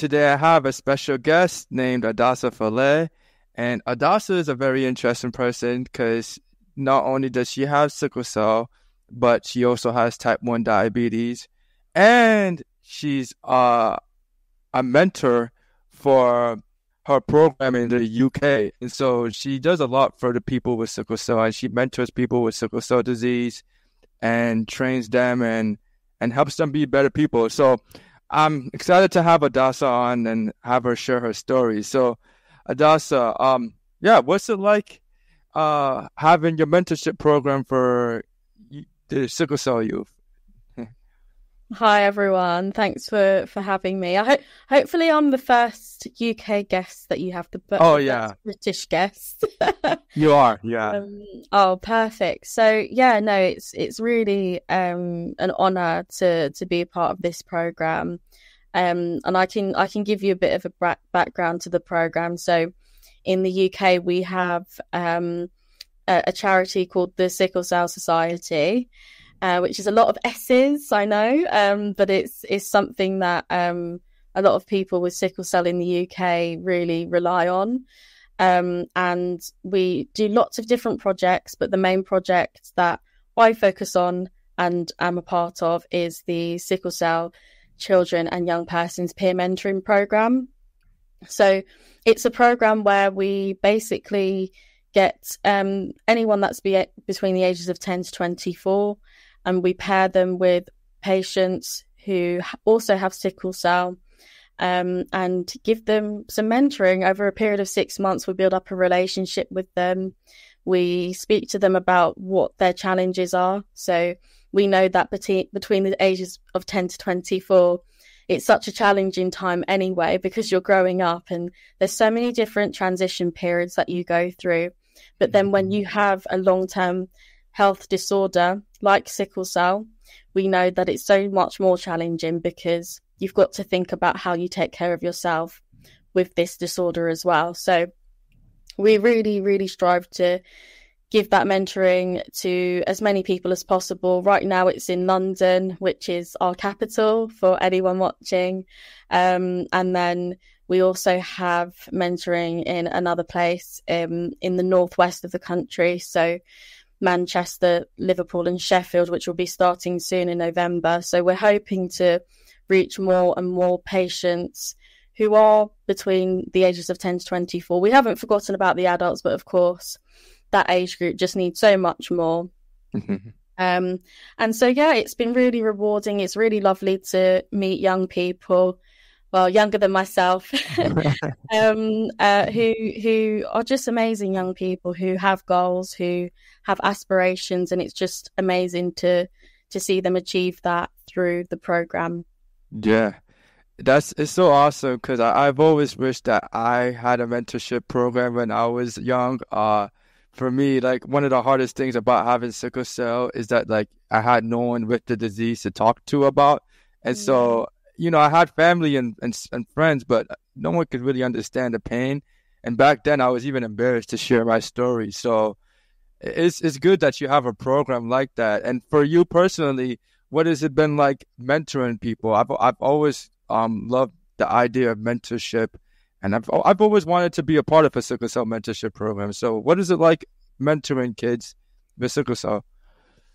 today I have a special guest named Addassa Follett. And Addassa is a very interesting person because not only does she have sickle cell, but she also has type 1 diabetes. And she's uh, a mentor for her program in the UK. And so she does a lot for the people with sickle cell and she mentors people with sickle cell disease and trains them and and helps them be better people. So I'm excited to have Addassa on and have her share her story. So Addassa, um, yeah, what's it like uh having your mentorship program for the sickle cell youth? Hi everyone, thanks for for having me. I hope hopefully I'm the first UK guest that you have the oh yeah British guest. you are, yeah. Um, oh, perfect. So yeah, no, it's it's really um, an honor to to be a part of this program, um, and I can I can give you a bit of a background to the program. So in the UK we have um, a, a charity called the Sickle Cell Society uh, which is a lot of S's, I know, um, but it's it's something that um, a lot of people with sickle cell in the UK really rely on. Um, and we do lots of different projects, but the main project that I focus on and am a part of is the sickle cell children and young persons peer mentoring program. So it's a program where we basically get um, anyone that's be- between the ages of 10 to 24 and we pair them with patients who also have sickle cell um, and give them some mentoring over a period of six months. We build up a relationship with them. We speak to them about what their challenges are. So we know that between between the ages of 10 to 24, it's such a challenging time anyway because you're growing up and there's so many different transition periods that you go through. But then when you have a long term health disorder like sickle cell, we know that it's so much more challenging because you've got to think about how you take care of yourself with this disorder as well. So we really, really strive to give that mentoring to as many people as possible. Right now, it's in London, which is our capital for anyone watching. Um, and then we also have mentoring in another place um, in the northwest of the country. So Manchester, Liverpool, and Sheffield, which will be starting soon in November. So we're hoping to reach more and more patients who are between the ages of 10 to 24. We haven't forgotten about the adults, but of course, that age group just needs so much more. um, and so, yeah, it's been really rewarding. It's really lovely to meet young people well, younger than myself, um, uh, who who are just amazing young people who have goals, who have aspirations, and it's just amazing to to see them achieve that through the program. Yeah, that's it's so awesome because I've always wished that I had a mentorship program when I was young. Uh, for me, like one of the hardest things about having sickle cell is that like I had no one with the disease to talk to about, and so you know, I had family and, and, and friends, but no one could really understand the pain. And back then, I was even embarrassed to share my story. So it's it's good that you have a program like that. And for you personally, what has it been like mentoring people? I've I've always um loved the idea of mentorship, and I've I've always wanted to be a part of a sickle cell mentorship program. So, what is it like mentoring kids with sickle cell?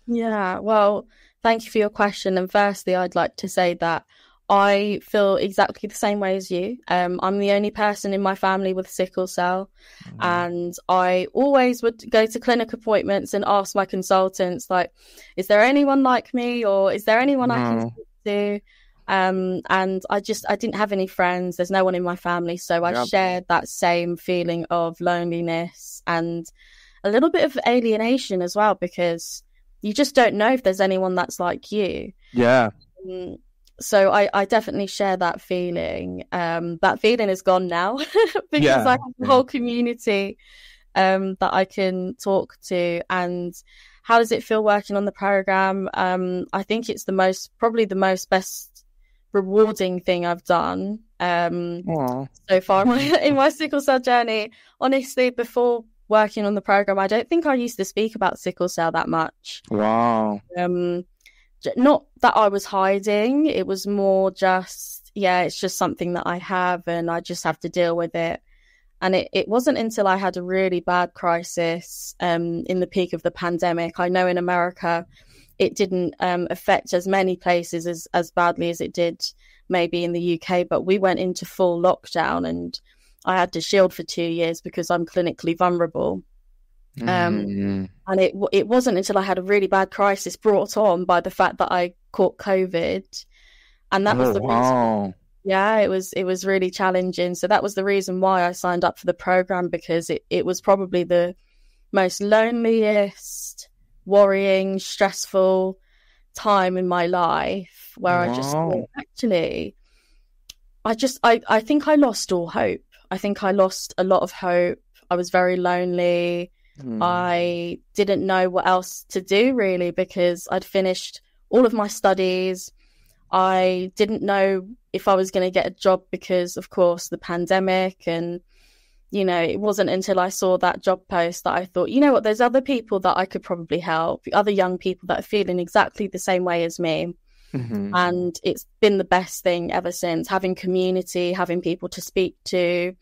Yeah, well, thank you for your question. And firstly, I'd like to say that I feel exactly the same way as you. Um, I'm the only person in my family with sickle cell, mm. and I always would go to clinic appointments and ask my consultants, like, "Is there anyone like me, or is there anyone no. I can speak to?" Um, and I just I didn't have any friends. There's no one in my family, so I yep. shared that same feeling of loneliness and a little bit of alienation as well, because you just don't know if there's anyone that's like you. Yeah. Um, so I, I definitely share that feeling. Um, that feeling is gone now because yeah. I have a whole community um, that I can talk to. And how does it feel working on the program? Um, I think it's the most, probably the most best rewarding thing I've done um, so far in my, in my sickle cell journey. Honestly, before working on the program, I don't think I used to speak about sickle cell that much. Wow. Um, not that I was hiding. It was more just yeah, it's just something that I have and I just have to deal with it. And it, it wasn't until I had a really bad crisis um, in the peak of the pandemic. I know in America, it didn't um, affect as many places as, as badly as it did maybe in the UK, but we went into full lockdown and I had to shield for two years because I'm clinically vulnerable. Um, mm-hmm. And it it wasn't until I had a really bad crisis brought on by the fact that I caught COVID, and that oh, was the wow. reason. Yeah, it was it was really challenging. So that was the reason why I signed up for the program because it, it was probably the most loneliest, worrying, stressful time in my life where wow. I just thought, actually, I just I, I think I lost all hope. I think I lost a lot of hope. I was very lonely. Mm. I didn't know what else to do really because I'd finished all of my studies. I didn't know if I was going to get a job because, of course, the pandemic. And, you know, it wasn't until I saw that job post that I thought, you know what, there's other people that I could probably help, other young people that are feeling exactly the same way as me. Mm-hmm. And it's been the best thing ever since having community, having people to speak to,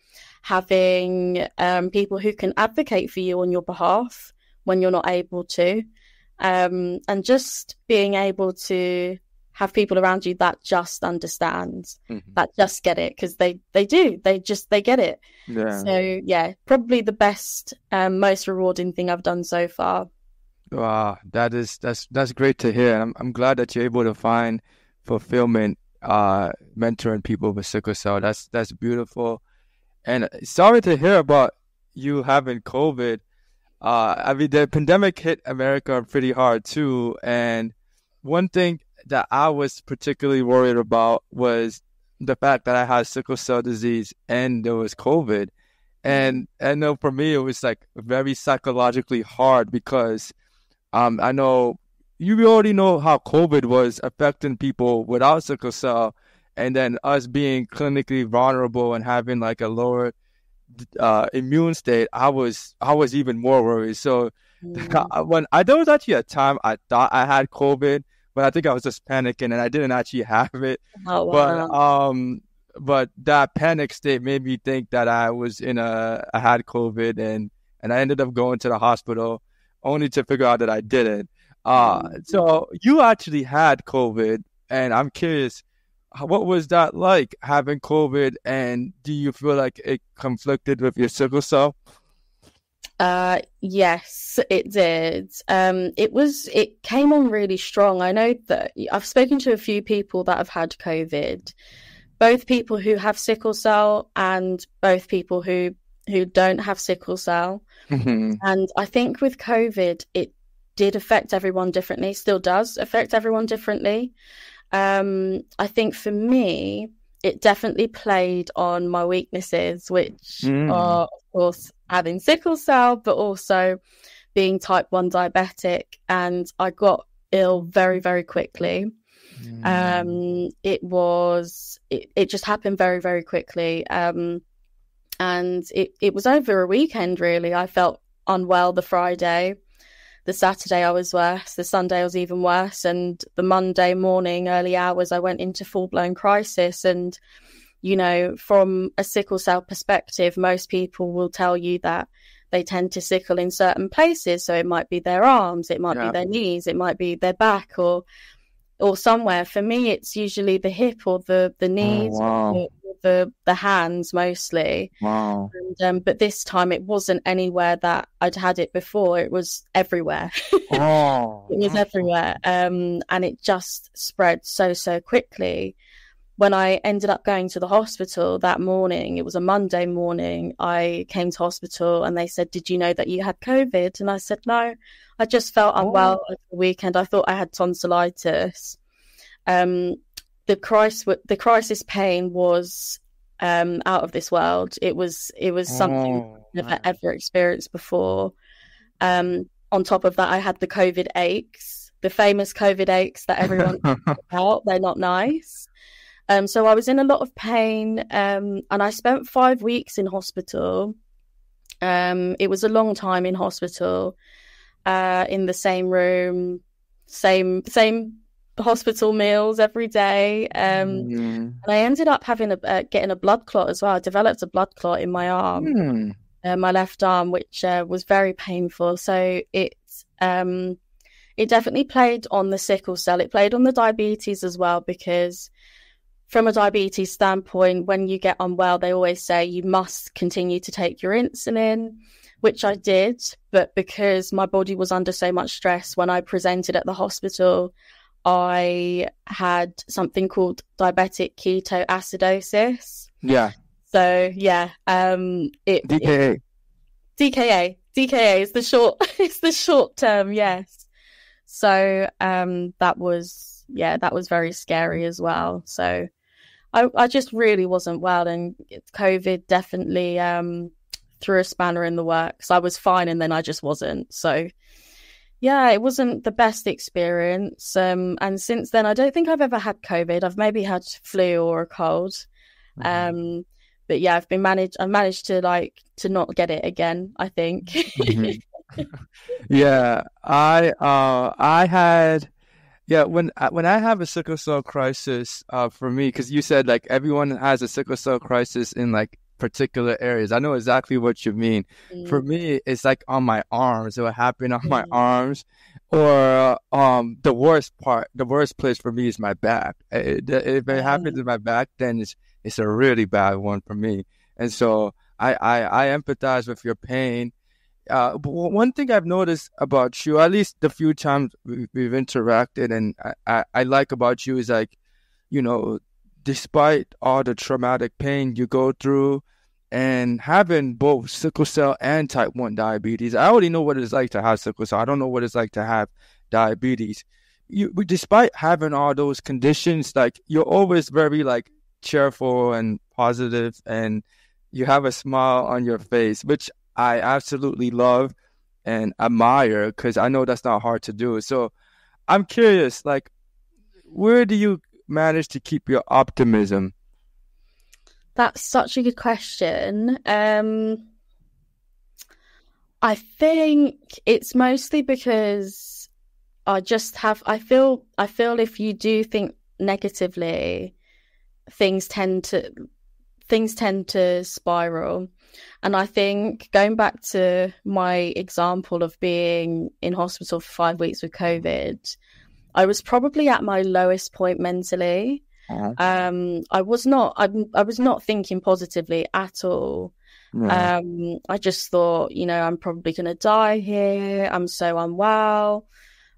having um, people who can advocate for you on your behalf when you're not able to, um, and just being able to have people around you that just understand, mm-hmm. that just get it because they they do, they just they get it. Yeah. So yeah, probably the best, um, most rewarding thing I've done so far. Wow, that is that's that's great to hear. I'm I'm glad that you're able to find fulfillment uh mentoring people with sickle cell. That's that's beautiful. And sorry to hear about you having COVID. Uh I mean the pandemic hit America pretty hard too. And one thing that I was particularly worried about was the fact that I had sickle cell disease and there was COVID. And I know for me it was like very psychologically hard because um, I know you already know how COVID was affecting people without sickle cell, and then us being clinically vulnerable and having like a lower uh, immune state. I was I was even more worried. So mm. when I there was actually a time I thought I had COVID, but I think I was just panicking and I didn't actually have it. Oh, wow. But um, but that panic state made me think that I was in a I had COVID and and I ended up going to the hospital only to figure out that I didn't. Uh, mm-hmm. so you actually had COVID, and I'm curious, what was that like having COVID, and do you feel like it conflicted with your sickle cell? Uh, yes, it did. Um, it was, it came on really strong. I know that I've spoken to a few people that have had COVID, both people who have sickle cell and both people who who don't have sickle cell. Mm-hmm. And I think with COVID, it did affect everyone differently, still does affect everyone differently. Um, I think for me, it definitely played on my weaknesses, which mm. are, of course, having sickle cell, but also being type 1 diabetic. And I got ill very, very quickly. Mm. Um, it was, it, it just happened very, very quickly. Um, and it, it was over a weekend really i felt unwell the friday the saturday i was worse the sunday I was even worse and the monday morning early hours i went into full-blown crisis and you know from a sickle cell perspective most people will tell you that they tend to sickle in certain places so it might be their arms it might yeah. be their knees it might be their back or or somewhere for me it's usually the hip or the the oh, knees oh, wow the the hands mostly. Wow. And, um, but this time it wasn't anywhere that I'd had it before. It was everywhere. oh. it was everywhere. Um, and it just spread so so quickly. When I ended up going to the hospital that morning, it was a Monday morning. I came to hospital and they said, "Did you know that you had COVID?" And I said, "No, I just felt unwell oh. over the weekend. I thought I had tonsillitis." Um, the crisis the crisis pain was um, out of this world. It was it was something oh, never ever experienced before. Um, on top of that, I had the COVID aches, the famous COVID aches that everyone about. They're not nice. Um, so I was in a lot of pain, um, and I spent five weeks in hospital. Um, it was a long time in hospital, uh, in the same room, same same hospital meals every day. Um, mm. and I ended up having a uh, getting a blood clot as well. I developed a blood clot in my arm, mm. uh, my left arm, which uh, was very painful. So it um, it definitely played on the sickle cell. It played on the diabetes as well because from a diabetes standpoint, when you get unwell, they always say you must continue to take your insulin, which I did. But because my body was under so much stress when I presented at the hospital, I had something called diabetic ketoacidosis. Yeah. So yeah, um, it DKA. It, DKA. DKA is the short. it's the short term. Yes. So um, that was yeah, that was very scary as well. So I I just really wasn't well, and COVID definitely um, threw a spanner in the works. I was fine, and then I just wasn't. So yeah, it wasn't the best experience. Um, and since then, I don't think I've ever had COVID. I've maybe had flu or a cold. Mm-hmm. Um, but yeah, I've been managed. I managed to like to not get it again. I think. mm-hmm. yeah, I uh, I had yeah when uh, when I have a sickle cell crisis, uh, for me, because you said like everyone has a sickle cell crisis in like particular areas. I know exactly what you mean. Mm. For me, it's like on my arms. It would happen on mm. my arms, or um, the worst part, the worst place for me is my back. It, if it happens in my back, then it's it's a really bad one for me. And so I I, I empathize with your pain. Uh, one thing I've noticed about you, at least the few times we've, interacted, and I, I, I like about you is like, you know, despite all the traumatic pain you go through and having both sickle cell and type 1 diabetes, I already know what it's like to have sickle cell. I don't know what it's like to have diabetes. You, despite having all those conditions, like you're always very like cheerful and positive, and you have a smile on your face, which I absolutely love and admire because I know that's not hard to do. So I'm curious, like, where do you manage to keep your optimism? That's such a good question. Um, I think it's mostly because I just have. I feel. I feel if you do think negatively, things tend to things tend to spiral. And I think going back to my example of being in hospital for five weeks with COVID, I was probably at my lowest point mentally. Uh-huh. Um, I was not. I, I was not thinking positively at all. Um, I just thought, you know, I'm probably going to die here. I'm so unwell.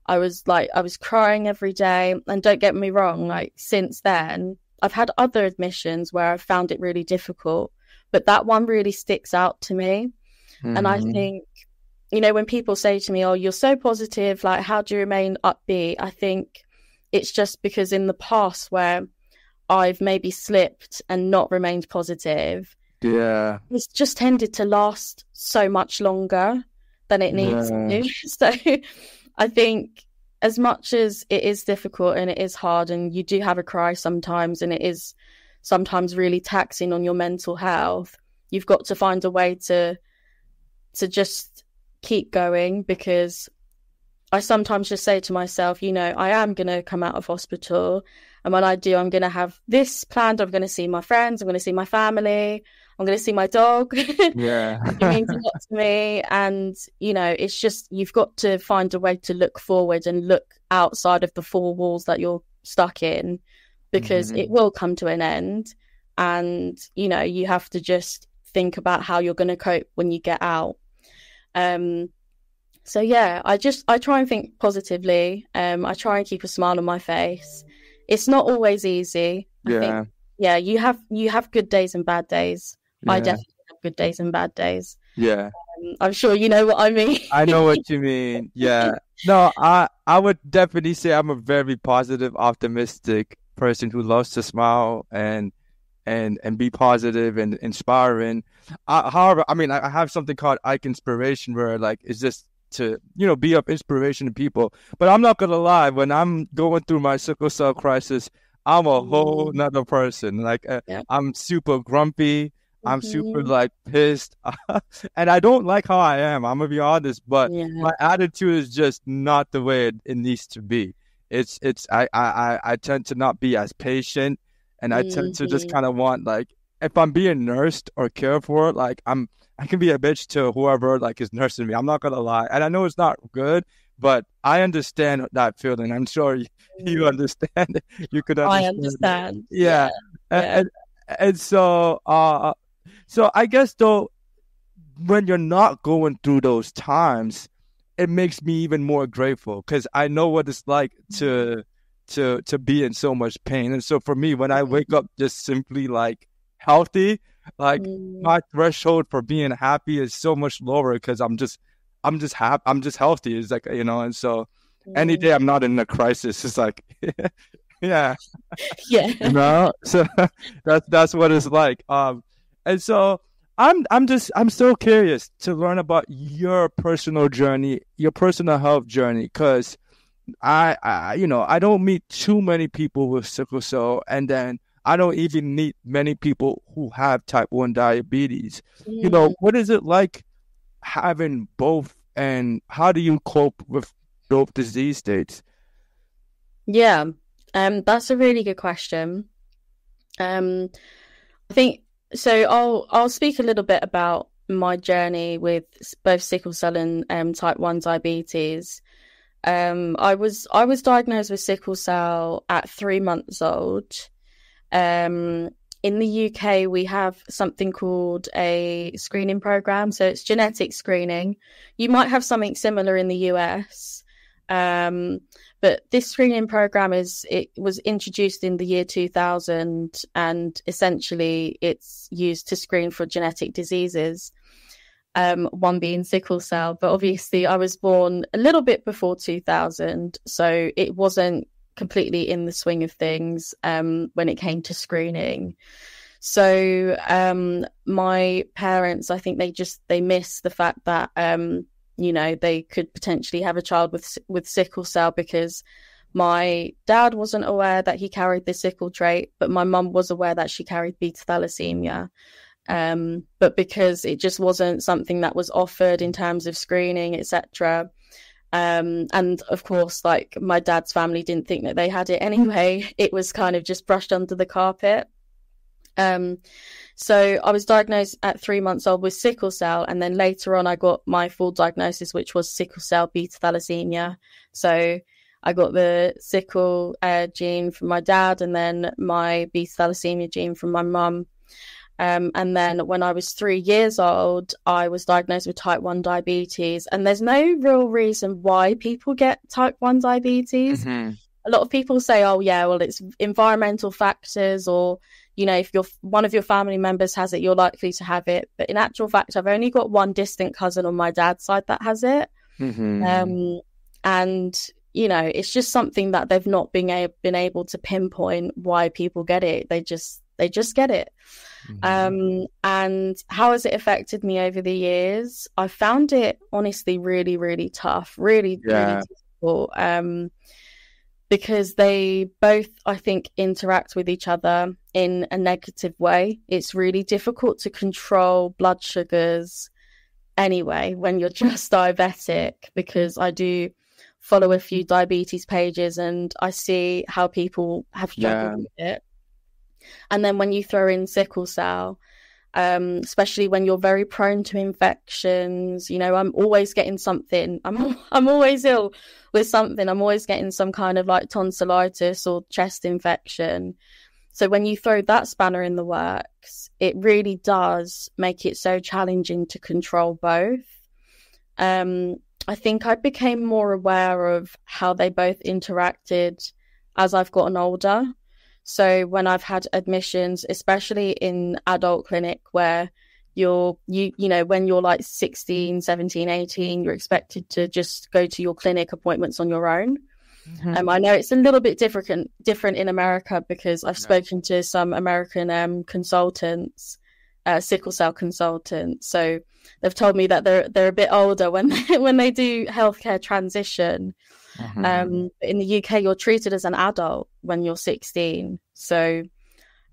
I was like, I was crying every day. And don't get me wrong, like since then, I've had other admissions where I've found it really difficult, but that one really sticks out to me. Mm-hmm. And I mm-hmm. think you know, when people say to me, Oh, you're so positive, like, how do you remain upbeat? I think it's just because in the past where I've maybe slipped and not remained positive, yeah, it's just tended to last so much longer than it needs yeah. to. So I think as much as it is difficult and it is hard and you do have a cry sometimes and it is sometimes really taxing on your mental health, you've got to find a way to to just keep going because I sometimes just say to myself, you know, I am going to come out of hospital. And when I do, I'm going to have this planned. I'm going to see my friends. I'm going to see my family. I'm going to see my dog. Yeah. it means a lot to me. And, you know, it's just, you've got to find a way to look forward and look outside of the four walls that you're stuck in because mm-hmm. it will come to an end. And, you know, you have to just think about how you're going to cope when you get out. Um, so yeah, I just I try and think positively. Um, I try and keep a smile on my face. It's not always easy. I yeah. Think, yeah, you have you have good days and bad days. Yeah. I definitely have good days and bad days. Yeah. Um, I'm sure you know what I mean. I know what you mean. Yeah. No, I I would definitely say I'm a very positive, optimistic person who loves to smile and and and be positive and inspiring. Uh, however, I mean, I, have something called Ike Inspiration, where like it's just to you know be of inspiration to people. But I'm not gonna lie, when I'm going through my sickle cell crisis, I'm a whole nother person. Like uh, yeah. I'm super grumpy. I'm mm-hmm. super like pissed, and I don't like how I am. I'm gonna be honest, but yeah. my attitude is just not the way it, it needs to be. it's it's I I I tend to not be as patient, and I tend to just Mhm. kind of want like if I'm being nursed or cared for, like I'm I can be a bitch to whoever like is nursing me. I'm not gonna lie, and I know it's not good, but I understand that feeling. I'm sure you, you understand. You could I understand. it. understand. Yeah. Yeah. And, and and so uh so I guess though when you're not going through those times, it makes me even more grateful because I know what it's like to to to be in so much pain. And so for me, when I wake up just simply like healthy, like Mm, my threshold for being happy is so much lower because I'm just I'm just happy. I'm just healthy. It's like you know, and so any mm. day I'm not in a crisis, it's like yeah Yeah. you know so that's that's what it's like um and so i'm i'm just i'm so curious to learn about your personal journey your personal health journey because I, I you know i don't meet too many people with sickle cell and then i don't even meet many people who have type 1 diabetes you know Mm. what is it like having both and how do you cope with both disease states Yeah, um, that's a really good question. Um, I think so. I'll I'll speak a little bit about my journey with both sickle cell and um, type one diabetes. Um, I was I was diagnosed with sickle cell at three months old. Um, in the UK, we have something called a screening program, so it's genetic screening. You might have something similar in the US. Um, but this screening program is it was introduced in the year 2000 and essentially it's used to screen for genetic diseases um, one being sickle cell. But obviously i was born a little bit before 2000 so it wasn't completely in the swing of things um, when it came to screening. So um, my parents i think they just they miss the fact that um, you know they could potentially have a child with with sickle cell because my dad wasn't aware that he carried the sickle trait but my mum was aware that she carried beta thalassemia. Um, but because it just wasn't something that was offered in terms of screening etc um, and of course like my dad's family didn't think that they had it anyway. It was kind of just brushed under the carpet. Um, so I was diagnosed at three months old with sickle cell, and then later on, I got my full diagnosis, which was sickle cell beta thalassemia. So I got the sickle uh, gene from my dad, and then my beta thalassemia gene from my mum. Um, and then when I was three years old, I was diagnosed with type 1 diabetes. And there's no real reason why people get type 1 diabetes a lot of people say, "Oh, yeah, well, it's environmental factors, or you know, if your one of your family members has it, you're likely to have it." But in actual fact, I've only got one distant cousin on my dad's side that has it, Mm-hmm. um, and you know, it's just something that they've not been a- been able to pinpoint why people get it. They just they just get it. Mm-hmm. Um, and how has it affected me over the years? I found it honestly really, really tough, really, Yeah. really difficult. Um, because they both, I think, interact with each other in a negative way. It's really difficult to control blood sugars anyway when you're just diabetic because I do follow a few diabetes pages and I see how people have struggled with it. And then when you throw in sickle cell, um, especially when you're very prone to infections, you know, I'm always getting something. I'm I'm always ill with something. I'm always getting some kind of like tonsillitis or chest infection. So when you throw that spanner in the works, it really does make it so challenging to control both. Um, I think I became more aware of how they both interacted as I've gotten older. So when I've had admissions, especially in adult clinic where you're you you know when you're like 16 17 18 you're expected to just go to your clinic appointments on your own Mm-hmm. um, I know it's a little bit different different in America because I've spoken to some American um, consultants, uh, sickle cell consultants. So they've told me that they're they're a bit older when they, when they do healthcare transition. Mm-hmm. Um, in the UK, you're treated as an adult when you're 16. So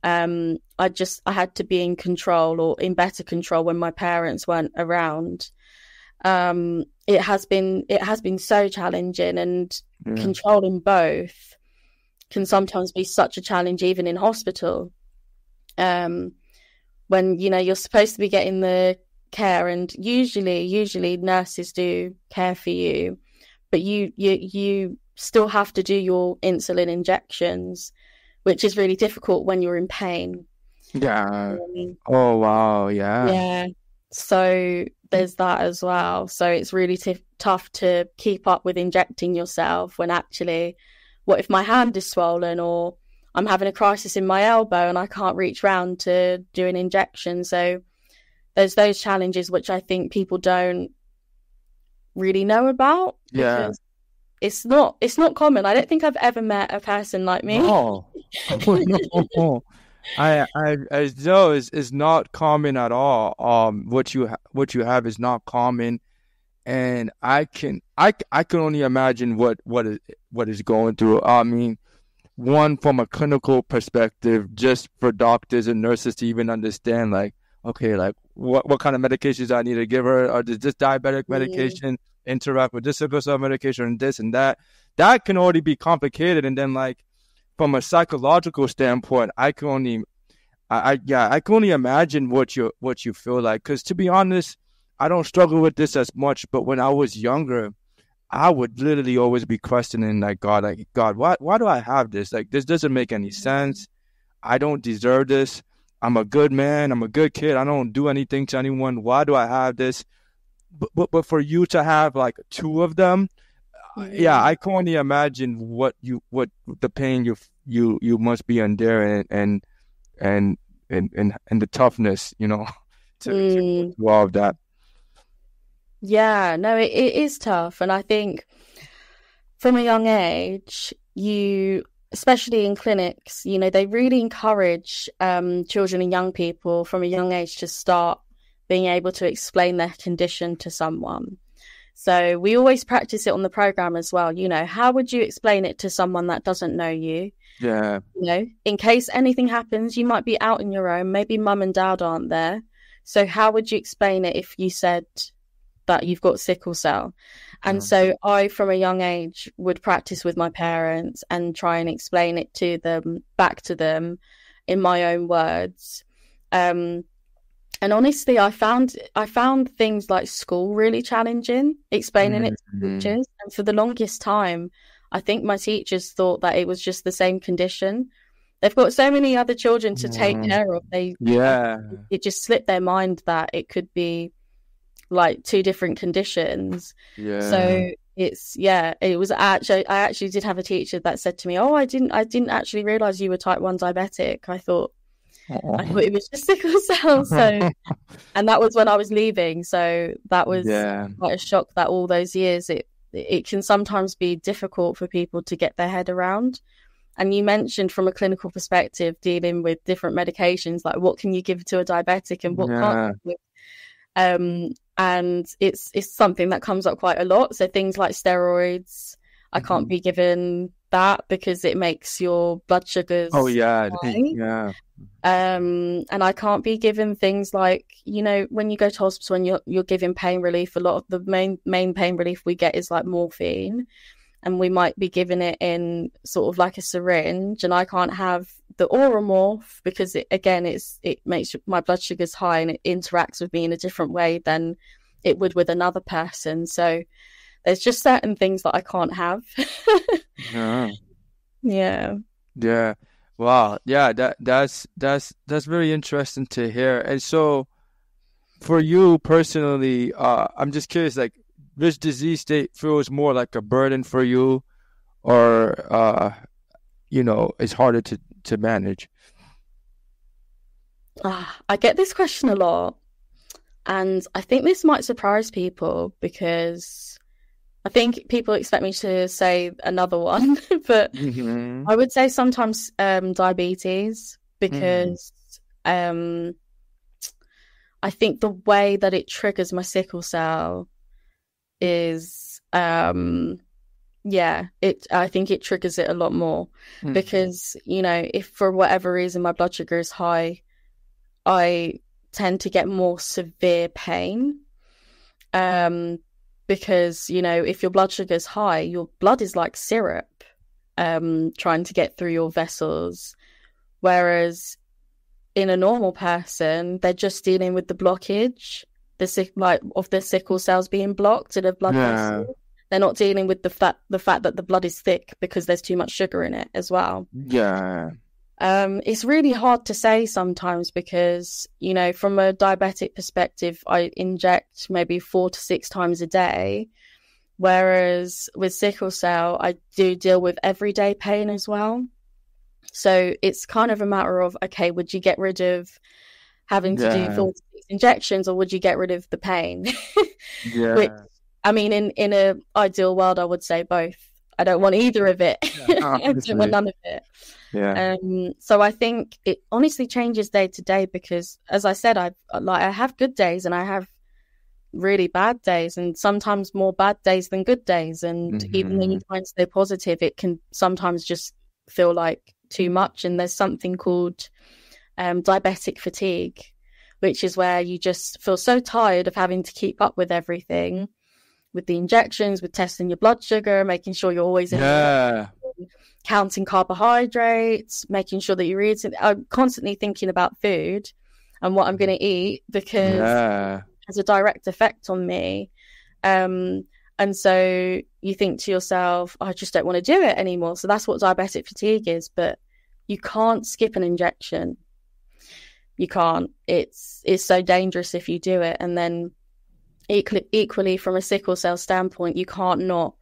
um, I just I had to be in control or in better control when my parents weren't around. Um, it has been it has been so challenging, and yeah. controlling both can sometimes be such a challenge, even in hospital. Um, when you know you're supposed to be getting the care, and usually, usually nurses do care for you, but you you you still have to do your insulin injections, which is really difficult when you're in pain. Yeah. Um, oh wow. Yeah. Yeah. So there's that as well. So it's really t- tough to keep up with injecting yourself when actually, what if my hand is swollen or I'm having a crisis in my elbow and I can't reach round to do an injection? So there's those challenges which I think people don't really know about. Yeah. It's not it's not common. I don't think I've ever met a person like me. Oh, no. I I I know is is not common at all. Um, what you ha- what you have is not common, and I can I I can only imagine what what is what is going through. I mean, one from a clinical perspective, just for doctors and nurses to even understand, like, okay, like what what kind of medications I need to give her, or does this diabetic medication interact with this sickle cell medication and this and that? That can already be complicated, and then like from a psychological standpoint, I can only, I, I yeah, I can only imagine what you what you feel like. Because to be honest, I don't struggle with this as much. But when I was younger, I would literally always be questioning, like God, like God, why why do I have this? Like this doesn't make any sense. I don't deserve this. I'm a good man. I'm a good kid. I don't do anything to anyone. Why do I have this? But but, but for you to have like two of them, yeah, I can only imagine what you what the pain you you you must be under and and and and and, and the toughness, you know, to, mm. to all of that. Yeah, no, it, it is tough, and I think from a young age, you especially in clinics, you know, they really encourage um, children and young people from a young age to start being able to explain their condition to someone. So we always practice it on the program as well. You know, how would you explain it to someone that doesn't know you? Yeah. You know, in case anything happens, you might be out on your own. Maybe mum and dad aren't there. So how would you explain it if you said that you've got sickle cell? And so I, from a young age, would practice with my parents and try and explain it to them, back to them in my own words. Um, and honestly, I found I found things like school really challenging, explaining mm-hmm. it to mm-hmm. teachers. And for the longest time, I think my teachers thought that it was just the same condition. They've got so many other children to take care of. They yeah, it just slipped their mind that it could be like two different conditions. Yeah. So it's yeah, it was actually I actually did have a teacher that said to me, "Oh, I didn't I didn't actually realize you were type 1 diabetic." I thought I thought it was just sickle cell. So, and that was when I was leaving. So that was yeah. quite a shock that all those years it it can sometimes be difficult for people to get their head around. And you mentioned from a clinical perspective dealing with different medications, like what can you give to a diabetic and what yeah. can't um, and it's it's something that comes up quite a lot. So things like steroids, I can't mm-hmm. be given that because it makes your blood sugars. Oh yeah, high. yeah. Um, and I can't be given things like you know when you go to hospital and you're you're giving pain relief. A lot of the main main pain relief we get is like morphine, and we might be giving it in sort of like a syringe. And I can't have the morph because it, again it's it makes my blood sugars high and it interacts with me in a different way than it would with another person. So there's just certain things that I can't have. yeah. Yeah. Yeah. Wow. Yeah, that that's that's that's very interesting to hear. And so for you personally, uh I'm just curious like which disease state feels more like a burden for you or uh you know, it's harder to to manage? Uh, I get this question a lot. And I think this might surprise people because I think people expect me to say another one, but mm-hmm. I would say sometimes um, diabetes because mm. um, I think the way that it triggers my sickle cell is, um, yeah, it. I think it triggers it a lot more mm. because you know if for whatever reason my blood sugar is high, I tend to get more severe pain. Um, because you know if your blood sugar is high, your blood is like syrup, um, trying to get through your vessels, whereas in a normal person, they're just dealing with the blockage, the sick like of the sickle cells being blocked in a blood Yeah. vessel. They're not dealing with the fact the fact that the blood is thick because there's too much sugar in it as well. Yeah. Um, it's really hard to say sometimes because, you know, from a diabetic perspective, I inject maybe four to six times a day. Whereas with sickle cell, I do deal with everyday pain as well. So it's kind of a matter of, okay, would you get rid of having to Yeah. do four injections or would you get rid of the pain? Yeah. Which- I mean, in, in a ideal world, I would say both. I don't want either of it. Yeah, I don't want none of it. yeah. Um, so I think it honestly changes day to day because, as I said, I like I have good days and I have really bad days, and sometimes more bad days than good days. And even when you try and stay positive, it can sometimes just feel like too much. And there's something called um, diabetic fatigue, which is where you just feel so tired of having to keep up with everything. With the injections, with testing your blood sugar, making sure you're always in yeah. counting carbohydrates, making sure that you're eating. I'm constantly thinking about food and what I'm going to eat because Yeah. it has a direct effect on me. Um, and so you think to yourself, I just don't want to do it anymore. So that's what diabetic fatigue is. But you can't skip an injection. You can't. It's it's so dangerous if you do it. And then equally, equally from a sickle cell standpoint, you can't not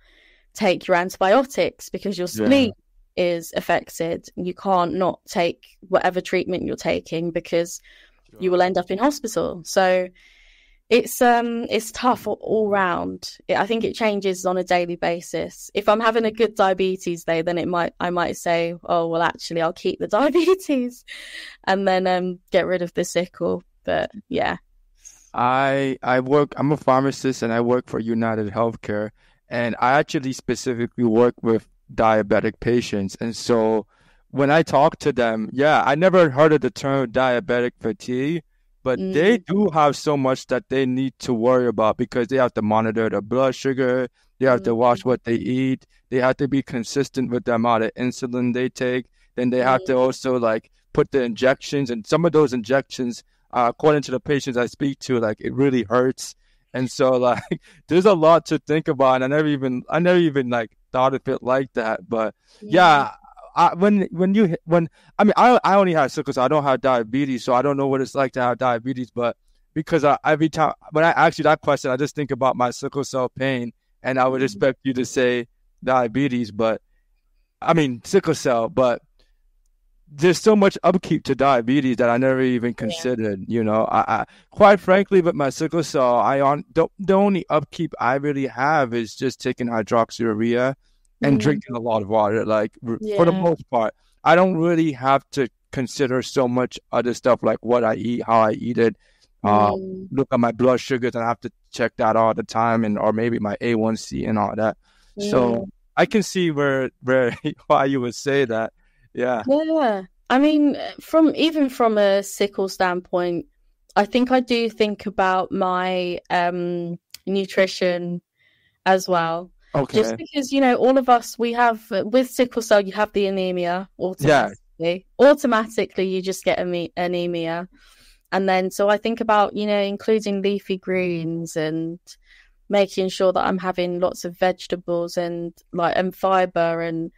take your antibiotics because your Yeah. is affected. You can't not take whatever treatment you're taking because you will end up in hospital. So it's um it's tough all, round. I think it changes on a daily basis. If I'm having a good diabetes day, then it might I might say, oh well, actually I'll keep the diabetes, and then um get rid of the sickle. But yeah, I I work. I'm a pharmacist and I work for United Healthcare, and I actually specifically work with diabetic patients. And so when I talk to them, yeah, I never heard of the term diabetic fatigue, but they mm-hmm. do have so much that they need to worry about because they have to monitor their blood sugar, they have to watch mm-hmm. what they eat, they have to be consistent with the amount of insulin they take, then they have to mm-hmm. also like put the injections, and some of those injections uh, according to the patients I speak to, like it really hurts. And so like there's a lot to think about. And I never even I never even like thought of it like that. But yeah, I, when when you when I mean I I only have sickle cell. I don't have diabetes, so I don't know what it's like to have diabetes. But because I, every time when I ask you that question, I just think about my sickle cell pain, and I would mm-hmm. expect you to say diabetes, but I mean sickle cell, but there's so much upkeep to diabetes that I never even considered. You know, I, I quite frankly, with my sickle cell, I on the, the only upkeep I really have is just taking hydroxyurea and Mhm. drinking a lot of water. Like r- for the most part, I don't really have to consider so much other stuff like what I eat, how I eat it. Uh, Mm. look at my blood sugars and I have to check that all the time, and or maybe my A1C and all that. So I can see where where why you would say that. Yeah. Yeah, I mean, from even from a sickle standpoint, I think I do think about my um nutrition as well. Okay. Just because, you know, all of us we have with sickle cell, you have the anemia automatically. Automatically, you just get ame- anemia, and then so I think about you know including leafy greens and making sure that I'm having lots of vegetables and like and fiber and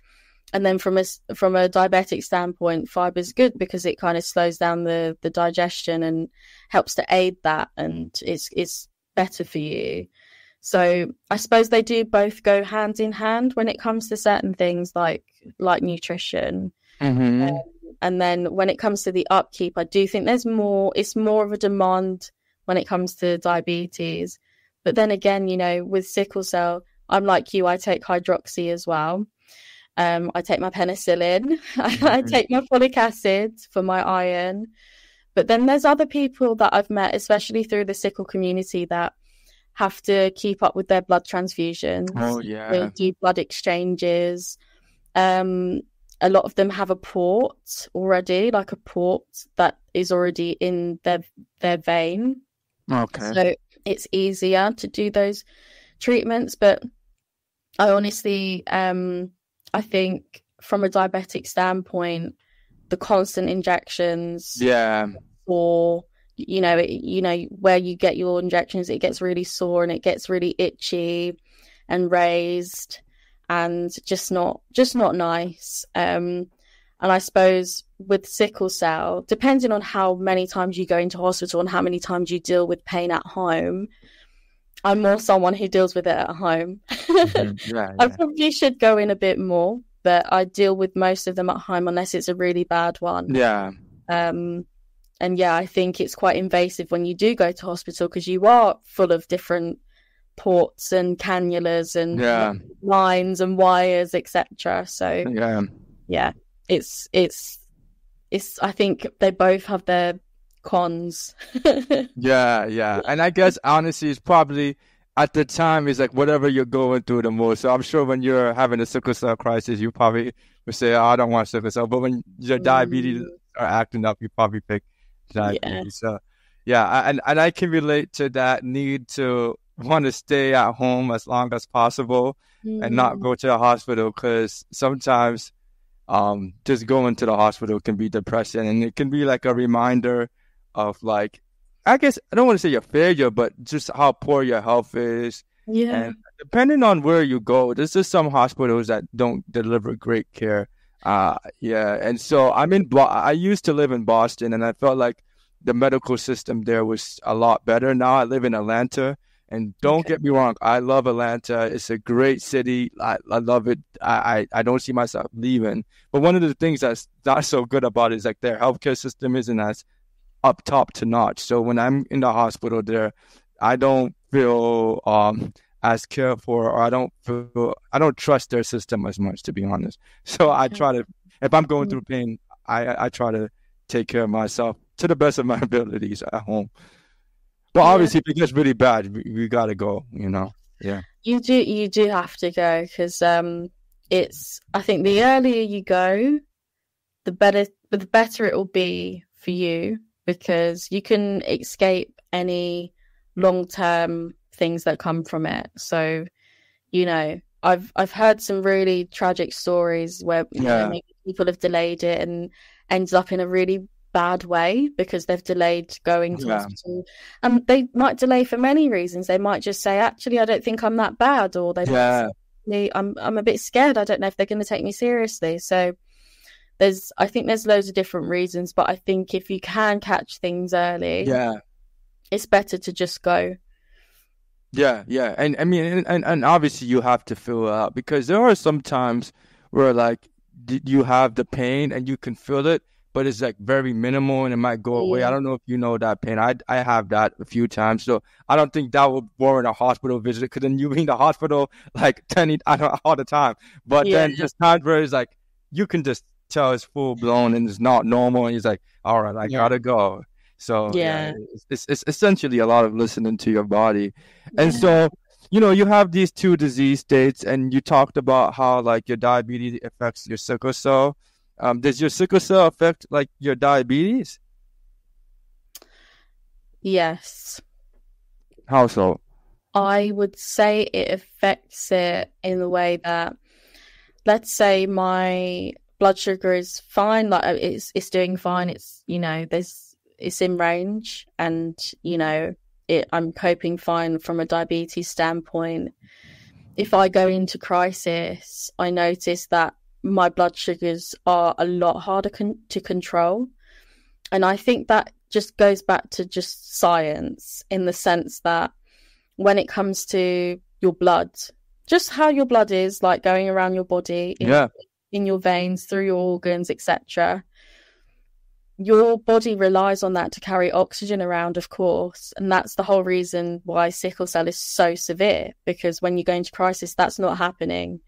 and then from a from a diabetic standpoint, fiber is good because it kind of slows down the the digestion and helps to aid that, and it's it's better for you. So I suppose they do both go hand in hand when it comes to certain things like like nutrition. hmm And then when it comes to the upkeep, I do think there's more. It's more of a demand when it comes to diabetes. But then again, you know, with sickle cell, I'm like you. I take hydroxy as well. Um, I take my penicillin. I Mhm. take my folic acid for my iron. But then there's other people that I've met, especially through the sickle community, that have to keep up with their blood transfusions. Oh They yeah. do blood exchanges. Um, a lot of them have a port already, like a port that is already in their their vein. Okay. So it's easier to do those treatments, but I honestly, um, I think from a diabetic standpoint, the constant injections, yeah, or you know, it, you know where you get your injections, it gets really sore and it gets really itchy and raised, and just not just not nice. Um, and I suppose with sickle cell, depending on how many times you go into hospital and how many times you deal with pain at home, I'm more someone who deals with it at home. mm-hmm. yeah, yeah. I probably should go in a bit more, but I deal with most of them at home unless it's a really bad one. Yeah. Um, and yeah, I think it's quite invasive when you do go to hospital because you are full of different ports and cannulas and yeah. lines and wires, etc. So yeah, yeah, it's it's it's. I think they both have their cons. yeah, yeah. And I guess honestly, it's probably at the time it's like whatever you're going through the most. So I'm sure when you're having a sickle cell crisis, you probably would say, oh, "I don't want sickle cell." But when your diabetes mm. are acting up, you probably pick diabetes. Yeah. So yeah, and and I can relate to that need to want to stay at home as long as possible mm. and not mm. go to the hospital because sometimes um just going to the hospital can be depressing and it can be like a reminder of like I guess I don't want to say your failure, but just how poor your health is. Yeah. And depending on where you go, there's just some hospitals that don't deliver great care. Uh, yeah. And so I'm in. I used to live in Boston, and I felt like the medical system there was a lot better. Now I live in Atlanta, and don't okay. get me wrong, I love Atlanta. It's a great city. I, I love it. I, I, I don't see myself leaving. But one of the things that's not so good about it is like their healthcare system isn't as up top to notch. So when I'm in the hospital there, I don't feel um, as cared for, or I don't feel I don't trust their system as much, to be honest. So I try to, if I'm going mm-hmm. through pain, I I try to take care of myself to the best of my abilities at home. But yeah. obviously, if it gets really bad, we, we got to go. You know, yeah. You do you do have to go because um, it's. I think the earlier you go, the better the better it will be for you because you can escape any long term things that come from it. So, you know, I've I've heard some really tragic stories where yeah. know, people have delayed it and ends up in a really bad way because they've delayed going to yeah. hospital. And they might delay for many reasons. They might just say, actually, I don't think I'm that bad, or they yeah. Say, I'm I'm a bit scared. I don't know if they're going to take me seriously. So there's I think there's loads of different reasons, but I think if you can catch things early, yeah, it's better to just go. Yeah, yeah, and I mean, and and obviously you have to fill out because there are some times where like you have the pain and you can feel it, but it's like very minimal and it might go away. Yeah. I don't know if you know that pain. I I have that a few times, so I don't think that would warrant a hospital visit because then you in the hospital like ten I don't, all the time. But yeah. then just times where it's like you can just tell it's full blown and it's not normal, and he's like, "All right, I yeah. gotta go." So yeah, yeah it's, it's, essentially a lot of listening to your body, and so you know you have these two disease states, and you talked about how like your diabetes affects your sickle cell. Um, does your sickle cell affect like your diabetes? Yes. How so? I would say it affects it in the way that, let's say, my blood sugar is fine like it's it's doing fine it's you know there's it's in range and you know it i'm coping fine from a diabetes standpoint if i go into crisis i notice that my blood sugars are a lot harder con- to control and i think that just goes back to just science in the sense that when it comes to your blood just how your blood is like going around your body yeah in your veins, through your organs, etc. Your body relies on that to carry oxygen around, of course. And that's the whole reason why sickle cell is so severe, because when you go into crisis, that's not happening.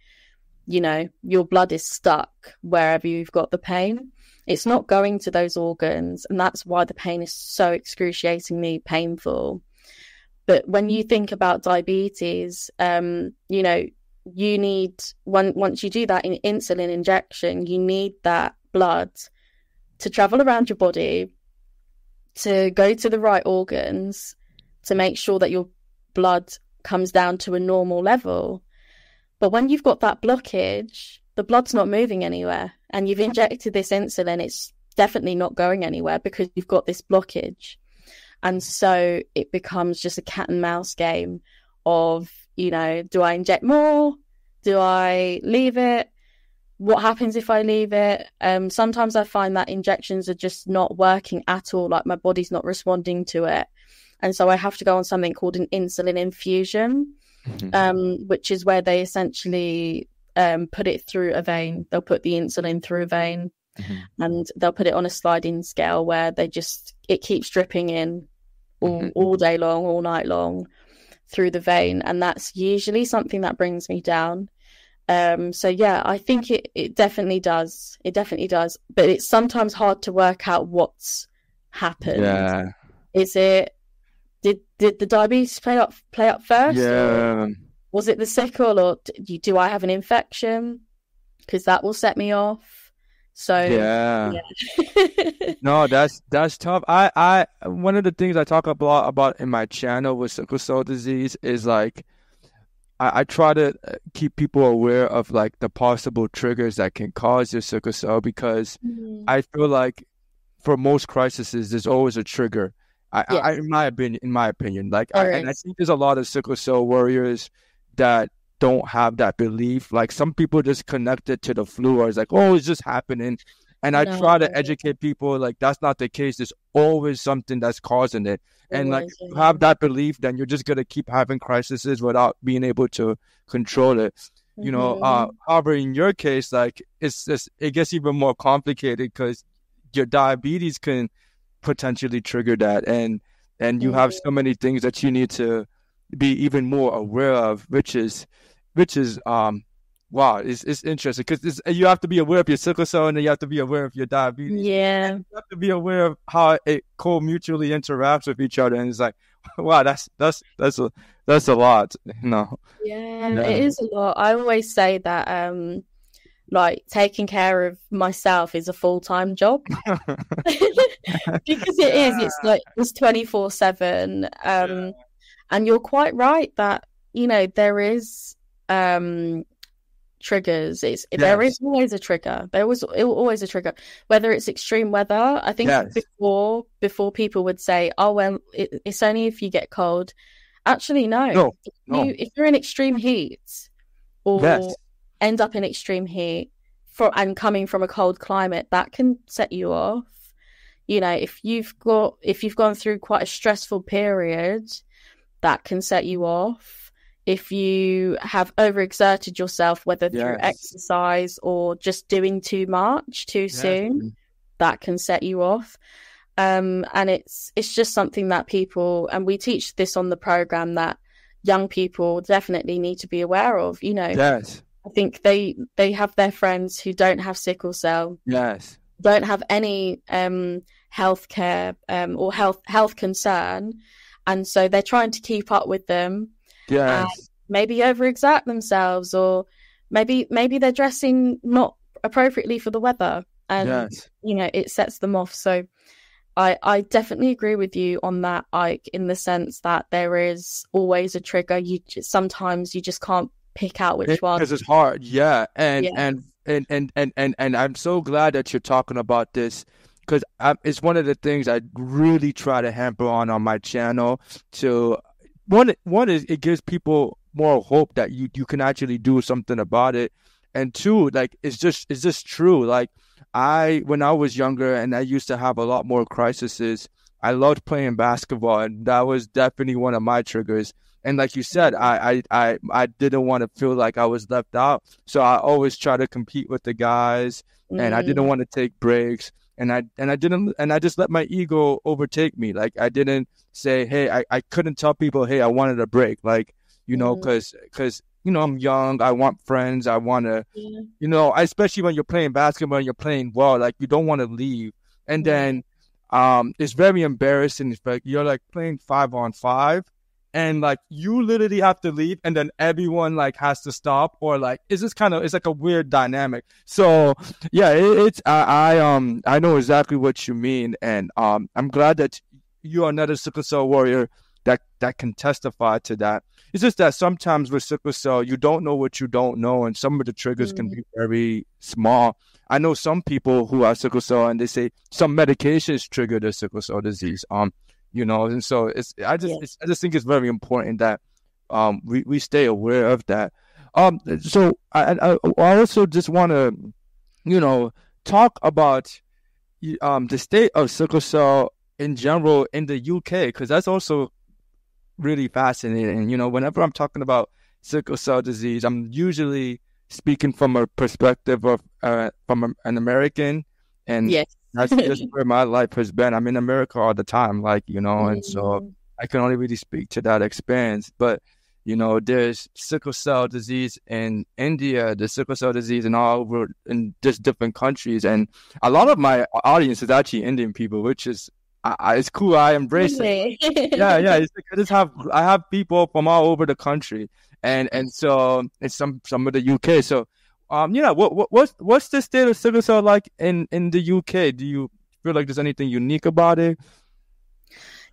You know, your blood is stuck wherever you've got the pain. It's not going to those organs. And that's why the pain is so excruciatingly painful. But when you think about diabetes, um, you know, you need when once you do that in insulin injection, you need that blood to travel around your body to go to the right organs to make sure that your blood comes down to a normal level. But when you've got that blockage, the blood's not moving anywhere and you've injected this insulin, it's definitely not going anywhere because you've got this blockage. And so it becomes just a cat and mouse game of, you know, do I inject more? Do I leave it? What happens if I leave it? Um, sometimes I find that injections are just not working at all, like my body's not responding to it. And so I have to go on something called an insulin infusion, mm-hmm. um, which is where they essentially um, put it through a vein. They'll put the insulin through a vein mm-hmm. and they'll put it on a sliding scale where they just, it keeps dripping in all, mm-hmm. all day long, all night long through the vein. And that's usually something that brings me down. Um, so yeah, I think it, it definitely does. It definitely does. But it's sometimes hard to work out what's happened. Yeah. Is it did did the diabetes play up play up first? Yeah. Was it the sickle, or do, do I have an infection? Because that will set me off. So yeah, yeah. no, that's that's tough. I I one of the things I talk a lot about in my channel with sickle cell disease is like I, I try to uh, keep people aware of like the possible triggers that can cause your sickle cell because mm-hmm. I feel like for most crises there's always a trigger. I, yes. I in my opinion, in my opinion, like, I, and I think there's a lot of sickle cell warriors that don't have that belief. Like some people just connect it to the flu or it's like, oh, it's just happening. And I no. try to educate people like that's not the case. There's always something that's causing it. And like you have that belief, then you're just gonna keep having crises without being able to control it. You know, uh, mm-hmm. however, in your case, like it's just it gets even more complicated because your diabetes can potentially trigger that, and and you mm-hmm. have so many things that you need to be even more aware of, which is which is um wow, it's it's interesting because you have to be aware of your sickle cell and then you have to be aware of your diabetes. Yeah, you have to be aware of how it co mutually interacts with each other, and it's like wow, that's that's that's a that's a lot, you know. Yeah, yeah. it is a lot. I always say that um like taking care of myself is a full time job because it is. It's like it's twenty four seven. Um, and you're quite right that you know there is um triggers. It's yes. there is always a trigger. There was always a trigger. Whether it's extreme weather, I think yes. before before people would say, "Oh well, it, it's only if you get cold." Actually, no. No, if, no. You, if you're in extreme heat or yes. end up in extreme heat for and coming from a cold climate, that can set you off. You know, if you've got if you've gone through quite a stressful period, that can set you off. If you have overexerted yourself, whether yes. through exercise or just doing too much too yes. soon, that can set you off. Um, and it's it's just something that people and we teach this on the program that young people definitely need to be aware of. You know, yes. I think they they have their friends who don't have sickle cell. Yes. Don't have any um healthcare um or health health concern and so they're trying to keep up with them. Um, yeah. Maybe overexert themselves, or maybe maybe they're dressing not appropriately for the weather, and yes. you know it sets them off. So. I, I definitely agree with you on that, Ike, in the sense that there is always a trigger. You just, sometimes you just can't pick out which one because it's hard. Yeah, and, yeah. and and and and and and I'm so glad that you're talking about this because it's one of the things I really try to hamper on on my channel. To one, one is it gives people more hope that you you can actually do something about it, and two, like it's just it's just true. Like I, when I was younger, and I used to have a lot more crises. I loved playing basketball, and that was definitely one of my triggers. And like you said, I, I, I, I didn't want to feel like I was left out. So I always try to compete with the guys and mm. I didn't mm. want to take breaks and I and I didn't and I just let my ego overtake me. Like I didn't say, hey, I, I couldn't tell people, hey, I wanted a break. Like you know, because mm-hmm. because you know I'm young, I want friends, I want to, yeah. you know, especially when you're playing basketball and you're playing well, like you don't want to leave. And then um, it's very embarrassing. It's like you're like playing five on five, and like you literally have to leave and then everyone like has to stop or like it's just kind of it's like a weird dynamic so yeah it, it's I, I um i know exactly what you mean and um i'm glad that you are another sickle cell warrior that that can testify to that. It's just that sometimes with sickle cell, you don't know what you don't know, and some of the triggers mm. can be very small. I know some people who are sickle cell, and they say some medications trigger the sickle cell disease. Um, you know, and so it's I just yeah. it's, I just think it's very important that um we, we stay aware of that. Um, so I I, I also just want to, you know, talk about um the state of sickle cell in general in the UK because that's also really fascinating. You know, whenever I'm talking about sickle cell disease, I'm usually speaking from a perspective of uh, from an American, and yes. That's just where my life has been. I'm in America all the time, like you know, mm-hmm. and so mm-hmm. I can only really speak to that experience. But you know, there's sickle cell disease in India, there's sickle cell disease in all over in just different countries, and a lot of my audience is actually Indian people, which is I, it's cool. I embrace really? it. yeah, yeah. It's like I just have I have people from all over the country, and and so it's some some of the UK. So, um, you know, what what what's what's the state of sickle cell like in in the UK? Do you feel like there's anything unique about it?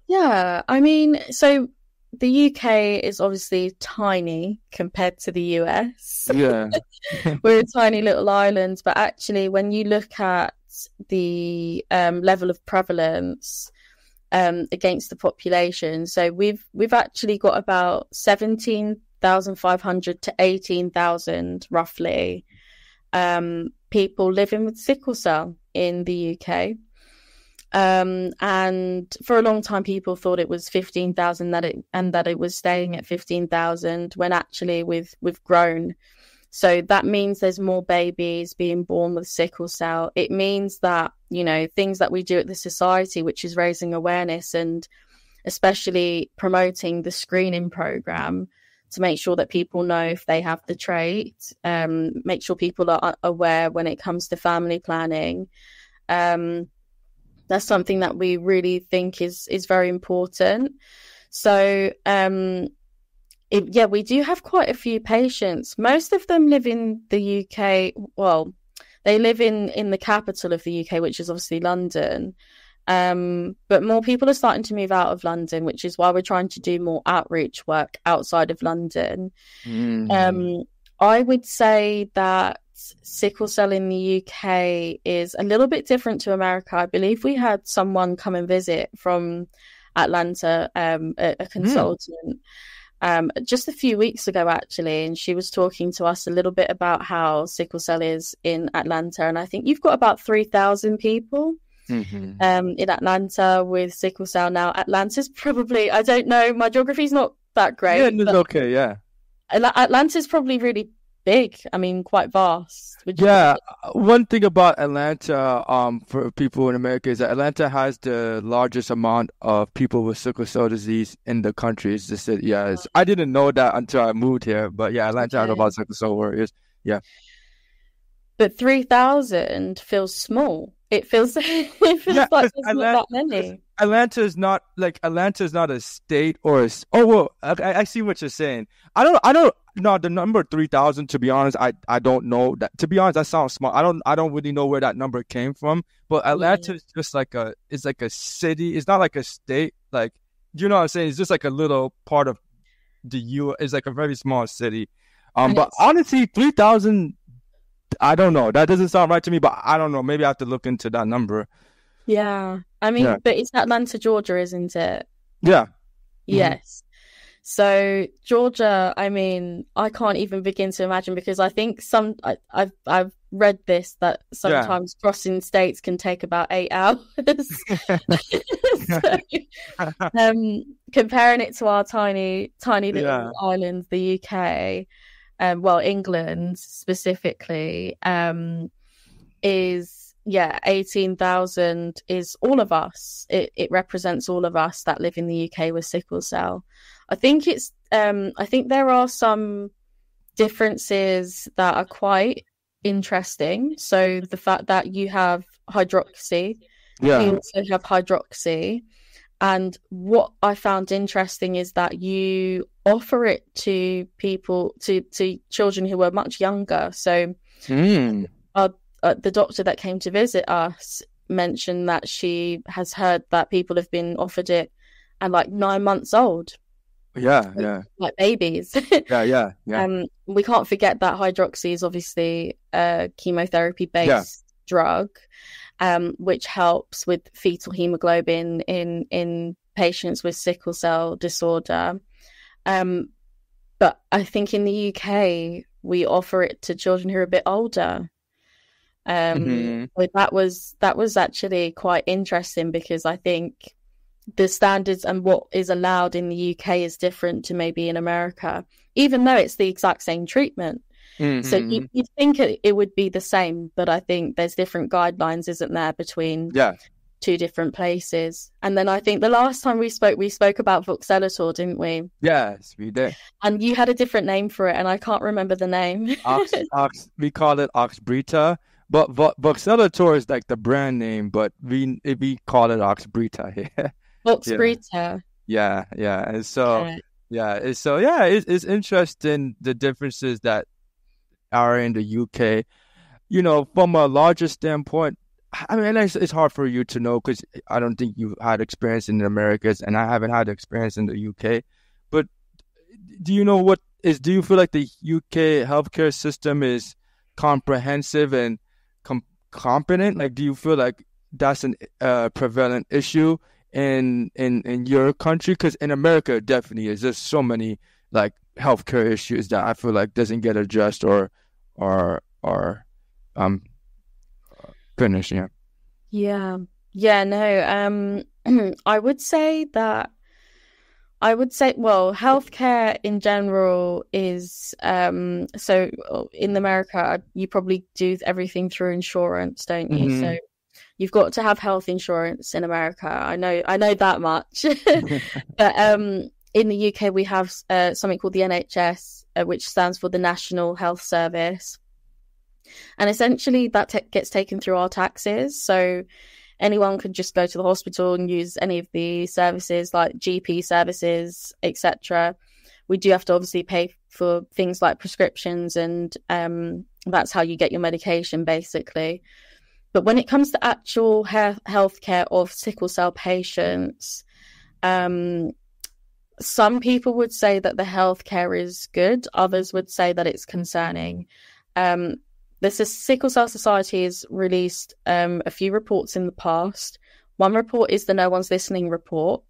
Yeah, I mean, so the UK is obviously tiny compared to the US. Yeah. We're a tiny little island, but actually, when you look at the um, level of prevalence um, against the population. So we've we've actually got about seventeen thousand five hundred to eighteen thousand roughly um, people living with sickle cell in the UK. Um, and for a long time, people thought it was fifteen thousand that it and that it was staying at fifteen thousand. When actually, we've we've grown so that means there's more babies being born with sickle cell. It means that, you know, things that we do at the society, which is raising awareness and especially promoting the screening program to make sure that people know if they have the trait, um, make sure people are aware when it comes to family planning. Um, that's something that we really think is is very important. So um, it, yeah, we do have quite a few patients. Most of them live in the UK. Well, they live in in the capital of the UK, which is obviously London. Um, but more people are starting to move out of London, which is why we're trying to do more outreach work outside of London. Mm. Um, I would say that sickle cell in the UK is a little bit different to America. I believe we had someone come and visit from Atlanta, um, a, a, hmm. consultant. Mm um, just a few weeks ago, actually, and she was talking to us a little bit about how sickle cell is in Atlanta. And I think you've got about 3,000 people mm-hmm. um, in Atlanta with sickle cell now. Atlanta's probably, I don't know, my geography's not that great. Yeah, it's okay, yeah. Atlanta's probably really big. I mean, quite vast. yeah, one thing about Atlanta, um, for people in America is that Atlanta has the largest amount of people with sickle cell disease in the country. It's just that, yeah, I didn't know that until I moved here. But yeah, Atlanta okay. has a lot of sickle cell warriors. Yeah. But three thousand feels small. It feels it feels yeah, like there's Atlanta, not that many. Atlanta is not like Atlanta is not a state or a. Oh well, I, I see what you're saying. I don't. I don't. No, the number three thousand. To be honest, I I don't know that. To be honest, that sounds small. I don't. I don't really know where that number came from. But Atlanta yeah. is just like a. It's like a city. It's not like a state. Like you know what I'm saying. It's just like a little part of the U. It's like a very small city. Um, but honestly, three thousand I don't know. That doesn't sound right to me, but I don't know. Maybe I have to look into that number. Yeah. I mean, yeah. but it's Atlanta, Georgia, isn't it? Yeah. Yes. Mm-hmm. So Georgia, I mean, I can't even begin to imagine because I think some I, have I've read this that sometimes yeah. crossing states can take about eight hours. so, um, comparing it to our tiny tiny little yeah. island, the UK, um, well, England specifically, um, is yeah, eighteen thousand is all of us. It it represents all of us that live in the UK with sickle cell. I think it's um, I think there are some differences that are quite interesting. So the fact that you have hydroxy, yeah. you also have hydroxy. And what I found interesting is that you offer it to people, to, to children who were much younger. So, mm. uh, the doctor that came to visit us mentioned that she has heard that people have been offered it at like nine months old. Yeah, yeah. Like babies. yeah, yeah, yeah. Um, we can't forget that hydroxy is obviously a chemotherapy based Yeah. drug, um, which helps with fetal hemoglobin in in patients with sickle cell disorder. Um, but I think in the UK we offer it to children who are a bit older. Um, Mhm. that was that was actually quite interesting because I think the standards and what is allowed in the UK is different to maybe in America, even though it's the exact same treatment. So Mhm. you, you'd think it, it would be the same, but I think there's different guidelines, isn't there, between yeah, two different places. And then I think the last time we spoke, we spoke about Voxelotor, didn't we? yes, we did. And you had a different name for it, and I can't remember the name. Ox, ox, we call it Oxbryta, but Vo- Voxelotor is like the brand name, but we we call it Oxbryta here. Voxbrita. yeah, yeah, and so. Yeah, so yeah, it's it's interesting the differences that are in the UK. You know, from a larger standpoint, I mean, it's, it's hard for you to know because I don't think you've had experience in the Americas, and I haven't had experience in the UK. But do you know what is? Do you feel like the UK healthcare system is comprehensive and com- competent? Like, do you feel like that's an uh, prevalent issue in in in your country? Because in America, definitely is. There's so many like healthcare issues that I feel like doesn't get addressed or or or um finished. Yeah. Yeah. Yeah, no. Um I would say that I would say well, healthcare in general is um so in America you probably do everything through insurance, don't you? Mhm. So you've got to have health insurance in America. I know I know that much. but um in the UK we have uh, something called the NHS uh, which stands for the National Health Service. And essentially that gets taken through our taxes. So anyone can just go to the hospital and use any of the services like GP services, etc. We do have to obviously pay for things like prescriptions, and um, that's how you get your medication, basically. But when it comes to actual he- healthcare of sickle cell patients, um, some people would say that the healthcare is good. Others would say that it's concerning. Um, the Sickle Cell Society has released um, a few reports in the past. One report is the No One's Listening report,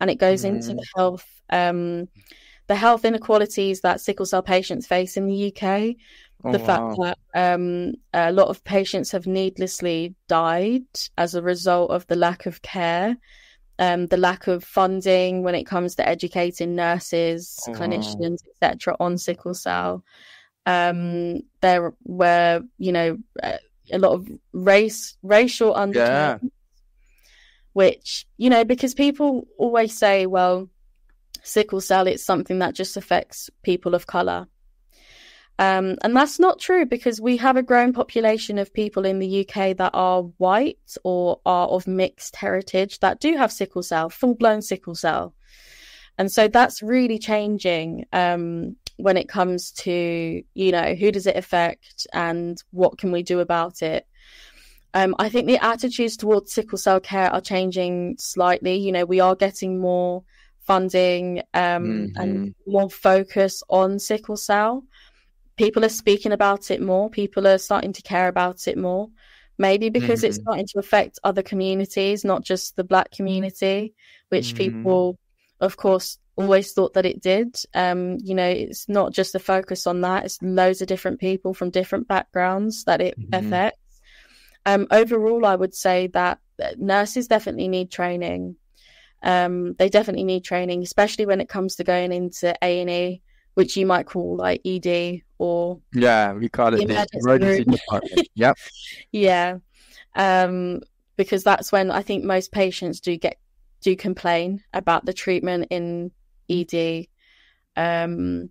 and it goes into Mm. the health um, the health inequalities that sickle cell patients face in the UK. Oh, the wow. fact that um, a lot of patients have needlessly died as a result of the lack of care, um, the lack of funding when it comes to educating nurses, Oh, wow. clinicians, etc., on sickle cell. Um, there were, you know, uh, a lot of race, racial undertones, which you know, because people always say, well, sickle cell, it's something that just affects people of color. Um, and that's not true because we have a growing population of people in the UK that are white or are of mixed heritage that do have sickle cell, full blown sickle cell. And so that's really changing um, when it comes to, you know, who does it affect and what can we do about it? Um, I think the attitudes towards sickle cell care are changing slightly. You know, we are getting more funding um, and more focus on sickle cell people are speaking about it more people are starting to care about it more maybe because it's Mhm. starting to affect other communities not just the black community which Mhm. people of course always thought that it did um you know it's not just a focus on that it's loads of different people from different backgrounds that it Mhm. affects um overall i would say that nurses definitely need training um they definitely need training especially when it comes to going into a&e which you might call like ed or Yeah, we call it the Emergency emergency department. Yep. yeah um because that's when i think most patients do get do complain about the treatment in ed um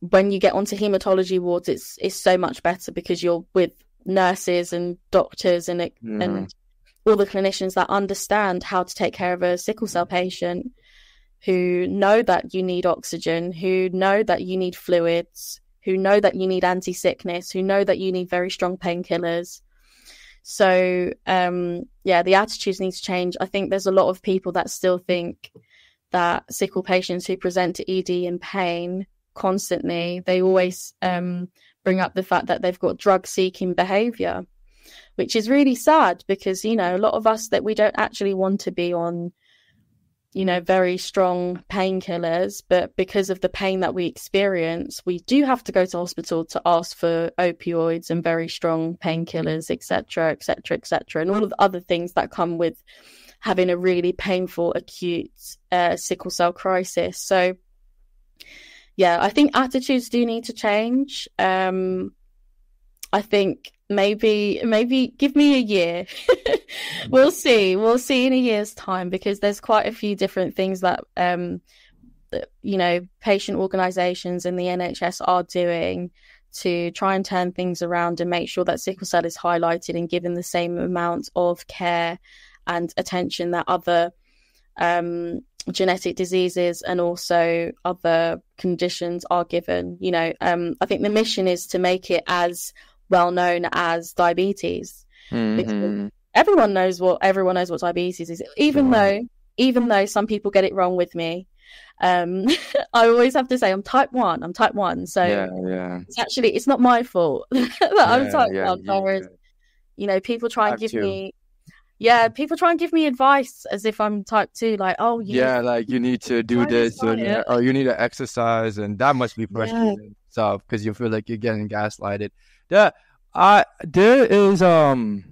when you get onto hematology wards it's it's so much better because you're with nurses and doctors and and all the clinicians that understand how to take care of a sickle cell patient who know that you need oxygen who know that you need fluids who know that you need anti sickness, who know that you need very strong painkillers. So, um, yeah, the attitudes need to change. I think there's a lot of people that still think that sickle patients who present to ED in pain constantly, they always um, bring up the fact that they've got drug seeking behavior, which is really sad because, you know, a lot of us that we don't actually want to be on you know, very strong painkillers, but because of the pain that we experience, we do have to go to hospital to ask for opioids and very strong painkillers, etc., etc., etc., and all of the other things that come with having a really painful acute uh, sickle cell crisis. So, yeah, I think attitudes do need to change. Um, I think maybe maybe give me a year we'll see we'll see in a year's time because there's quite a few different things that um you know patient organizations and the NHS are doing to try and turn things around and make sure that sickle cell is highlighted and given the same amount of care and attention that other um, genetic diseases and also other conditions are given. You know, um, I think the mission is to make it as well known as diabetes. Mm-hmm. Everyone knows what everyone knows what diabetes is, even though even though some people get it wrong with me. Um, I always have to say I'm type one. I'm type one, so yeah, yeah. it's actually it's not my fault that I'm type one. Whereas, you know, people try and give two. me yeah, people try and give me advice as if I'm type two, like, oh, yeah, like you need to do this, or, or, you need to exercise, and that must be frustrating yeah. stuff because you feel like you're getting gaslighted. Yeah, I there is um.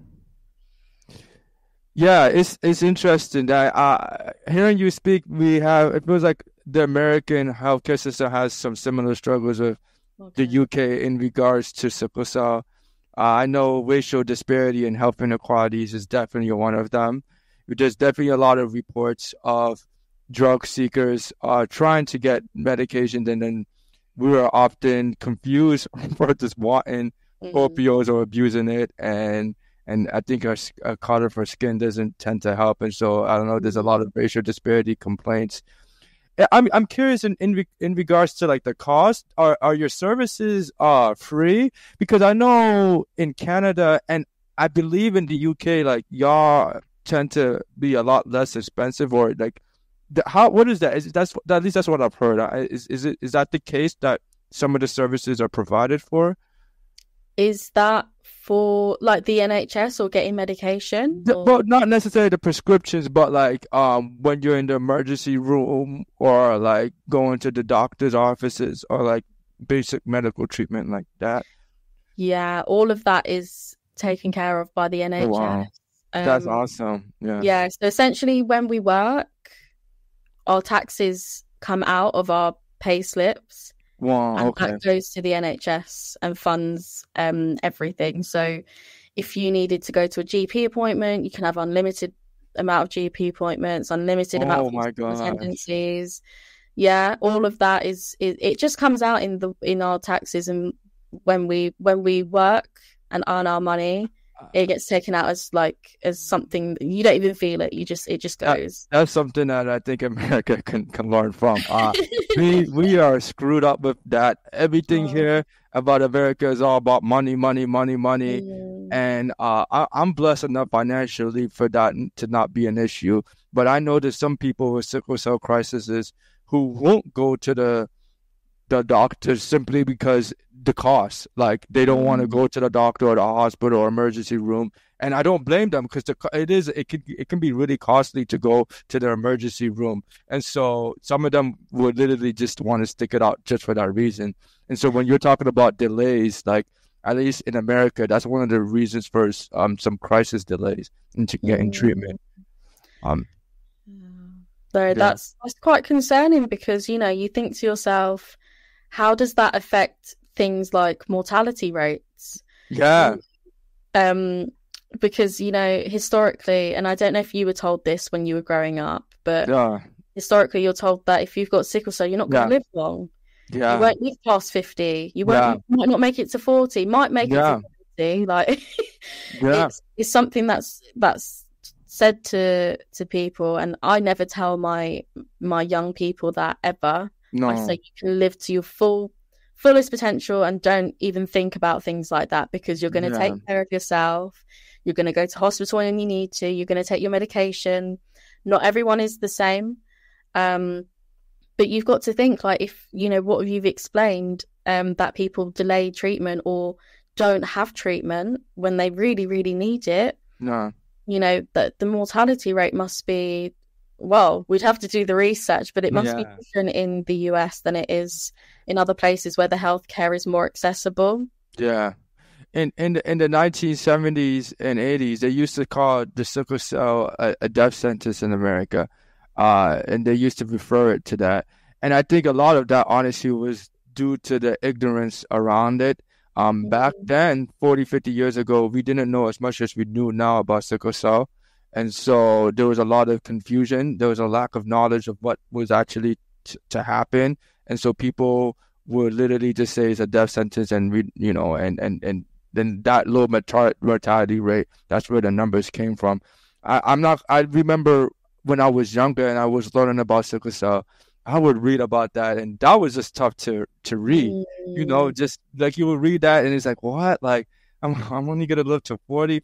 Yeah, it's it's interesting that uh, hearing you speak, we have it feels like the American healthcare system has some similar struggles with okay. the UK in regards to sickle cell. Uh, I know racial disparity and health inequalities is definitely one of them. There's definitely a lot of reports of drug seekers uh, trying to get medication and then we are often confused for just wanting mm-hmm. opioids or abusing it, and and I think a, a color for skin doesn't tend to help, and so I don't know. There's a lot of racial disparity complaints. I'm I'm curious in in, in regards to like the cost. Are are your services uh free? Because I know in Canada and I believe in the UK, like y'all tend to be a lot less expensive, or like the, how what is that? Is that's at least that's what I've heard. Is is it is that the case that some of the services are provided for? Is that for like the NHS or getting medication? Or... Well, not necessarily the prescriptions, but like um when you're in the emergency room or like going to the doctor's offices or like basic medical treatment like that. Yeah, all of that is taken care of by the NHS. Oh, wow. Um, That's awesome. Yeah. Yeah. So essentially, when we work, our taxes come out of our pay slips. Wow, and okay. that goes to the NHS and funds um, everything. So if you needed to go to a GP appointment, you can have unlimited amount of GP appointments, unlimited oh, amount of attendances. Yeah, all of that is it, it just comes out in the in our taxes and when we when we work and earn our money, it gets taken out as like as something you don't even feel it. You just it just goes. That, that's something that I think America can, can learn from. Uh, we we are screwed up with that. Everything oh. here about America is all about money, money, money, money, mm. and uh, I, I'm blessed enough financially for that to not be an issue. But I know there's some people with sickle cell crises who won't go to the the doctor simply because the cost. Like they don't want to mm-hmm. go to the doctor or the hospital or emergency room, and I don't blame them because the, it is it can it can be really costly to go to the emergency room, and so some of them would literally just want to stick it out just for that reason. And so when you're talking about delays, like at least in America, that's one of the reasons for um some crisis delays into getting treatment. Um. So yeah. that's that's quite concerning because you know you think to yourself, how does that affect things like mortality rates? Yeah. Um, because you know historically, and I don't know if you were told this when you were growing up, but yeah. historically you're told that if you've got sickle cell, you're not going to yeah. live long. Yeah. You won't live past fifty. You won't. Yeah. You might not make it to forty. Might make yeah. it to fifty. Like, yeah. it's, it's something that's that's said to to people, and I never tell my my young people that ever. No. I say you can live to your full fullest potential and don't even think about things like that because you're going to yeah. take care of yourself. You're going to go to hospital when you need to. You're going to take your medication. Not everyone is the same. Um, but you've got to think like if you know what you've explained um, that people delay treatment or don't have treatment when they really really need it. No. You know that the mortality rate must be well, we'd have to do the research, but it must Yeah. be different in the US than it is in other places where the healthcare is more accessible. Yeah. In in the, in the 1970s and 80s, they used to call the sickle cell a, a death sentence in America. Uh, and they used to refer it to that. And I think a lot of that honestly was due to the ignorance around it. Um, back then, 40, 50 years ago, we didn't know as much as we do now about sickle cell. And so there was a lot of confusion. There was a lack of knowledge of what was actually t- to happen. And so people would literally just say it's a death sentence and we, you know, and, and, and then that low mortality rate, that's where the numbers came from. I, I'm not, I remember when I was younger and I was learning about sickle cell, I would read about that and that was just tough to, to read you know, mm. just like you would read that and it's like, what? Like, I'm I'm only gonna live to forty.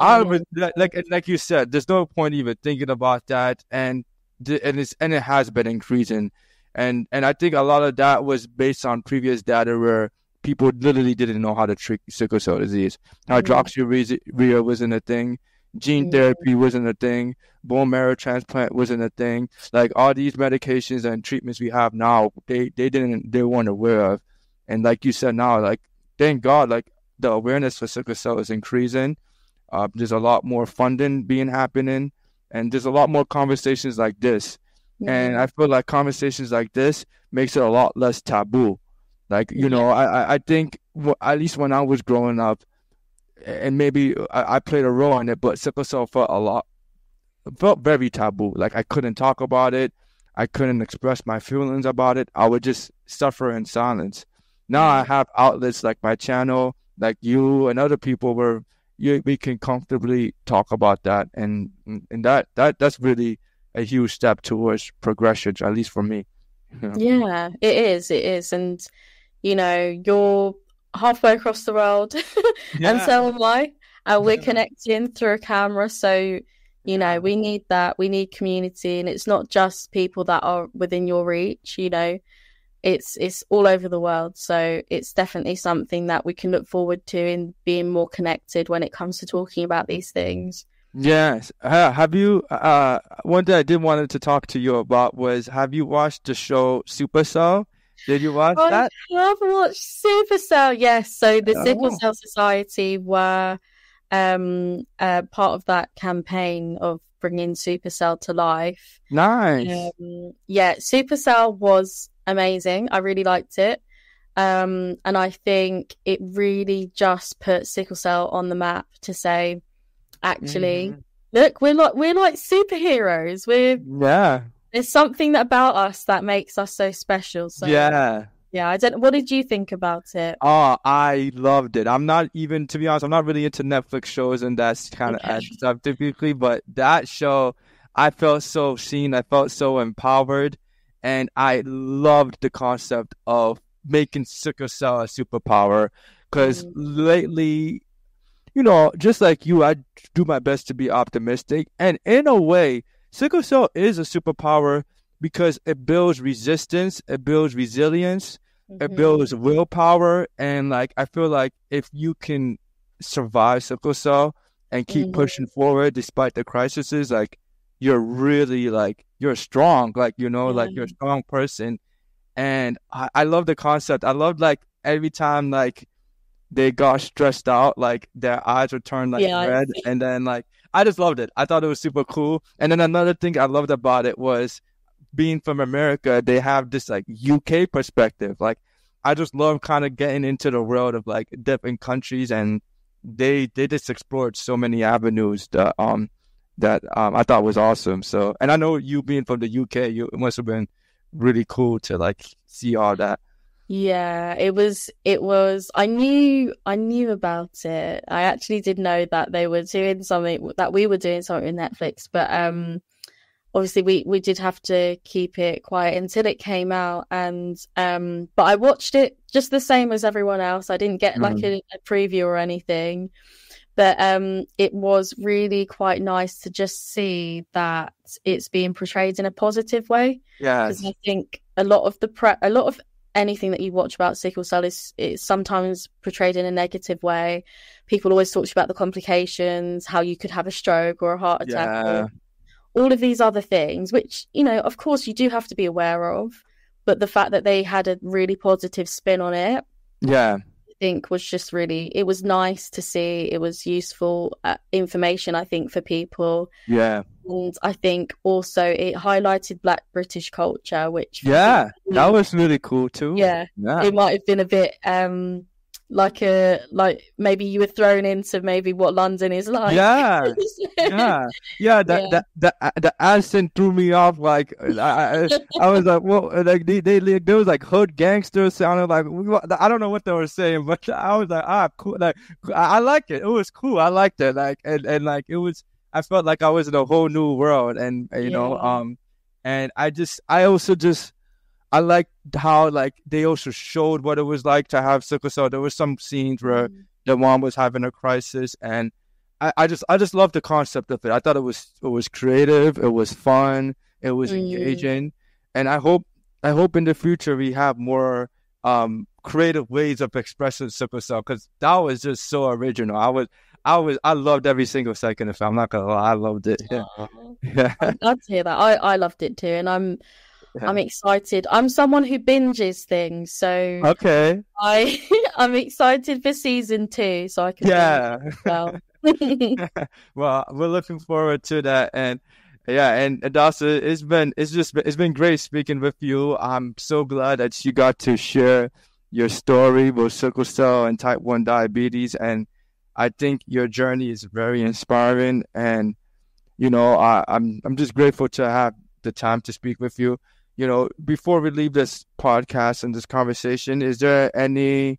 I would like like like you said, there's no point even thinking about that, and the- and it's and it has been increasing, and and I think a lot of that was based on previous data where people literally didn't know how to treat sickle cell disease. Hydroxyurea wasn't a thing. Gene therapy wasn't a thing. Bone marrow transplant wasn't a thing. Like all these medications and treatments we have now, they they didn't they weren't aware of. And like you said now, like thank God, like the awareness for sickle cell is increasing. Uh, there's a lot more funding being happening, and there's a lot more conversations like this. And I feel like conversations like this makes it a lot less taboo. Like you know, I I- think at least when I was growing up, and maybe I, I played a role in it, but sickle cell felt a lot felt very taboo. Like I couldn't talk about it. I couldn't express my feelings about it. I would just suffer in silence. Now I have outlets like my channel, like you and other people where you, we can comfortably talk about that, and and that that that's really a huge step towards progression, at least for me. you know? Yeah, it is. It is. And, you know, you're halfway across the world, and so am I. And we're Yeah. connecting through a camera. So, you know, we need that. We need community. And it's not just people that are within your reach, you know, it's it's all over the world. So it's definitely something that we can look forward to in being more connected when it comes to talking about these things. Yes. Ha- Have you? Uh, one thing I did wanted to talk to you about was Have you watched the show Supercell? Did you watch I that? I have watched Supercell. Yes, so the Sickle Oh. Cell Society were um uh, part of that campaign of bringing Supercell to life. Nice. Um, yeah, Supercell was amazing. I really liked it. Um, and I think it really just put sickle cell on the map to say, actually, Mhm. look, we're like we're like superheroes. We're Yeah. there's something about us that makes us so special. So Yeah. yeah, I don't. What did you think about it? Oh, I loved it. I'm not even, to be honest, I'm not really into Netflix shows and that's kind of Okay. stuff typically, but that show, I felt so seen. I felt so empowered, and I loved the concept of making sickle cell a superpower. Because Mm. lately, you know, just like you, I do my best to be optimistic, and in a way, sickle cell is a superpower because it builds resistance, it builds resilience it Mhm. builds willpower and like i feel like if you can survive sickle cell and keep Mhm. pushing forward despite the crises like you're really like you're strong like you know like you're a strong person. And I, I love the concept. I love like every time like they got stressed out like their eyes would turn like Yeah, red. and then like i just loved it. I thought it was super cool. And then another thing i loved about it was being from America, they have this like UK perspective. Like I just love kind of getting into the world of like different countries and they they just explored so many avenues that um that um I thought was awesome. So and I know you being from the UK, you it must have been really cool to like see all that. Yeah, it was it was I knew I knew about it. I actually did know that they were doing something that we were doing something with Netflix, but um obviously we we did have to keep it quiet until it came out and um but I watched it just the same as everyone else. I didn't get like a, a preview or anything. But um, it was really quite nice to just see that it's being portrayed in a positive way. Yeah, because I think a lot of the pre- a lot of anything that you watch about sickle cell is, is sometimes portrayed in a negative way. People always talk to you about the complications, how you could have a stroke or a heart attack, yeah. all of these other things, which, you know, of course you do have to be aware of. But the fact that they had a really positive spin on it, yeah, think was just really, it was nice to see. It was useful uh, information, I think, for people. Yeah. And I think also it highlighted Black British culture, which yeah, that was really cool too. Yeah, yeah. it might have been a bit um like a like maybe you were thrown into maybe what London is like. Yeah, yeah, yeah. That Yeah. that that the accent threw me off. Like I, I, I was like, well, like they they like, there was like hood gangsters sounding like I don't know what they were saying, but I was like, ah, cool. Like I, I liked it. It was cool. I liked it. Like and and like it was. I felt like I was in a whole new world, and you know, um, and I just I also just I liked how like they also showed what it was like to have sickle cell. There was some scenes where Mm. the mom was having a crisis, and I, I just I just love the concept of it. I thought it was it was creative, it was fun, it was Mm. engaging, and I hope I hope in the future we have more um creative ways of expressing sickle cell because that was just so original. I was I was I loved every single second of it. I'm not gonna lie, I loved it. Yeah, yeah, I'm glad to hear that. I, I loved it too, and I'm Yeah. I'm excited. I'm someone who binges things, so okay, I I'm excited for season two, so I can yeah. well. well, we're looking forward to that, and yeah, and Addassa, it's been it's just been, it's been great speaking with you. I'm so glad that you got to share your story with sickle cell and type one diabetes, and I think your journey is very inspiring, and you know, I, I'm I'm just grateful to have the time to speak with you. You know, before we leave this podcast and this conversation, is there any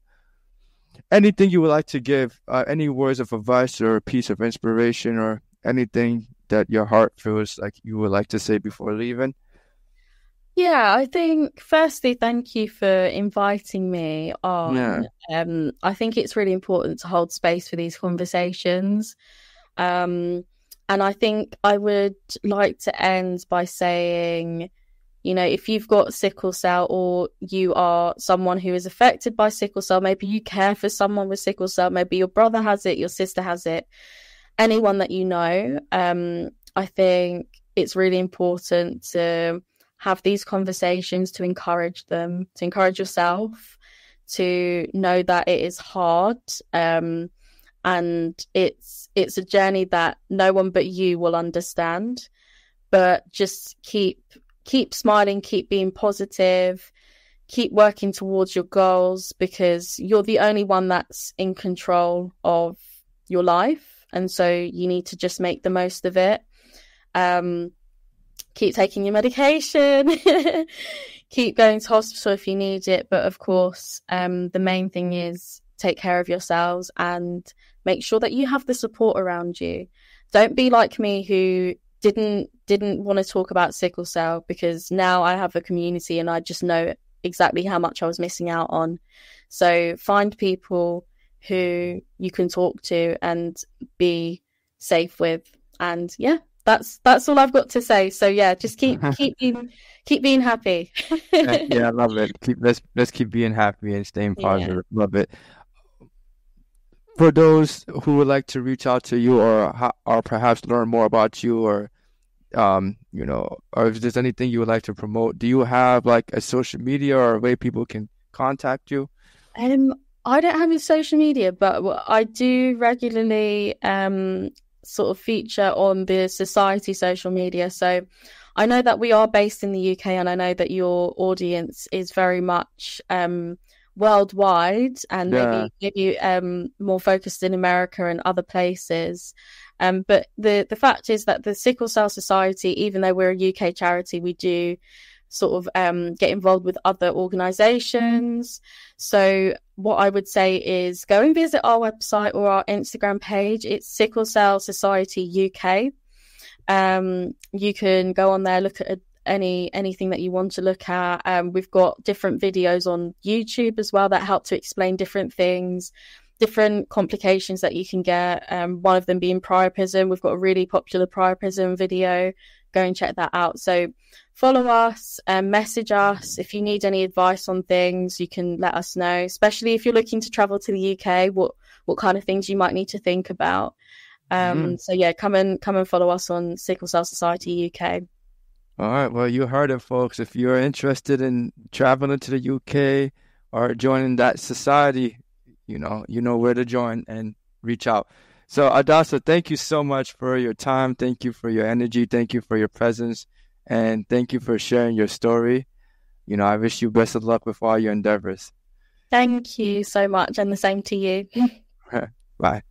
anything you would like to give, uh, any words of advice or a piece of inspiration or anything that your heart feels like you would like to say before leaving? Yeah, I think firstly, thank you for inviting me on. Yeah. Um, I think it's really important to hold space for these conversations. Um, and I think I would like to end by saying, you know, if you've got sickle cell or you are someone who is affected by sickle cell, maybe you care for someone with sickle cell, maybe your brother has it, your sister has it, anyone that you know, um, I think it's really important to have these conversations to encourage them, to encourage yourself, to know that it is hard. Um, and it's it's a journey that no one but you will understand. But just keep keep smiling, keep being positive, keep working towards your goals because you're the only one that's in control of your life. And so you need to just make the most of it. Um, keep taking your medication, keep going to hospital if you need it. But of course, um, the main thing is take care of yourselves and make sure that you have the support around you. Don't be like me who didn't didn't want to talk about sickle cell because now I have a community and I just know exactly how much I was missing out on. So find people who you can talk to and be safe with and yeah that's that's all I've got to say. So yeah, just keep keep being keep being happy. yeah, I love it. Keep let's let's keep being happy and staying Yeah. positive. Love it. For those who would like to reach out to you or or perhaps learn more about you or um you know or if there's anything you would like to promote, do you have like a social media or a way people can contact you? Um, I don't have a social media, but I do regularly um sort of feature on the society social media. So I know that we are based in the UK, and I know that your audience is very much um worldwide, and Yeah. maybe maybe um more focused in America and other places. Um, but the the fact is that the Sickle Cell Society, even though we're a UK charity, we do sort of um, get involved with other organizations. So, what I would say is go and visit our website or our Instagram page. It's Sickle Cell Society UK. Um, you can go on there, look at any anything that you want to look at. Um, we've got different videos on YouTube as well that help to explain different things. Different complications that you can get. Um, one of them being priapism. We've got a really popular priapism video. Go and check that out. So follow us and message us if you need any advice on things. You can let us know, especially if you're looking to travel to the UK. What what kind of things you might need to think about. Um, mm. So yeah, come and come and follow us on Sickle Cell Society UK. All right. Well, you heard it, folks. If you're interested in traveling to the UK or joining that society, you know, you know where to join and reach out. So, Addassa, thank you so much for your time. Thank you for your energy. Thank you for your presence. And thank you for sharing your story. You know, I wish you best of luck with all your endeavors. Thank you so much. And the same to you. Bye.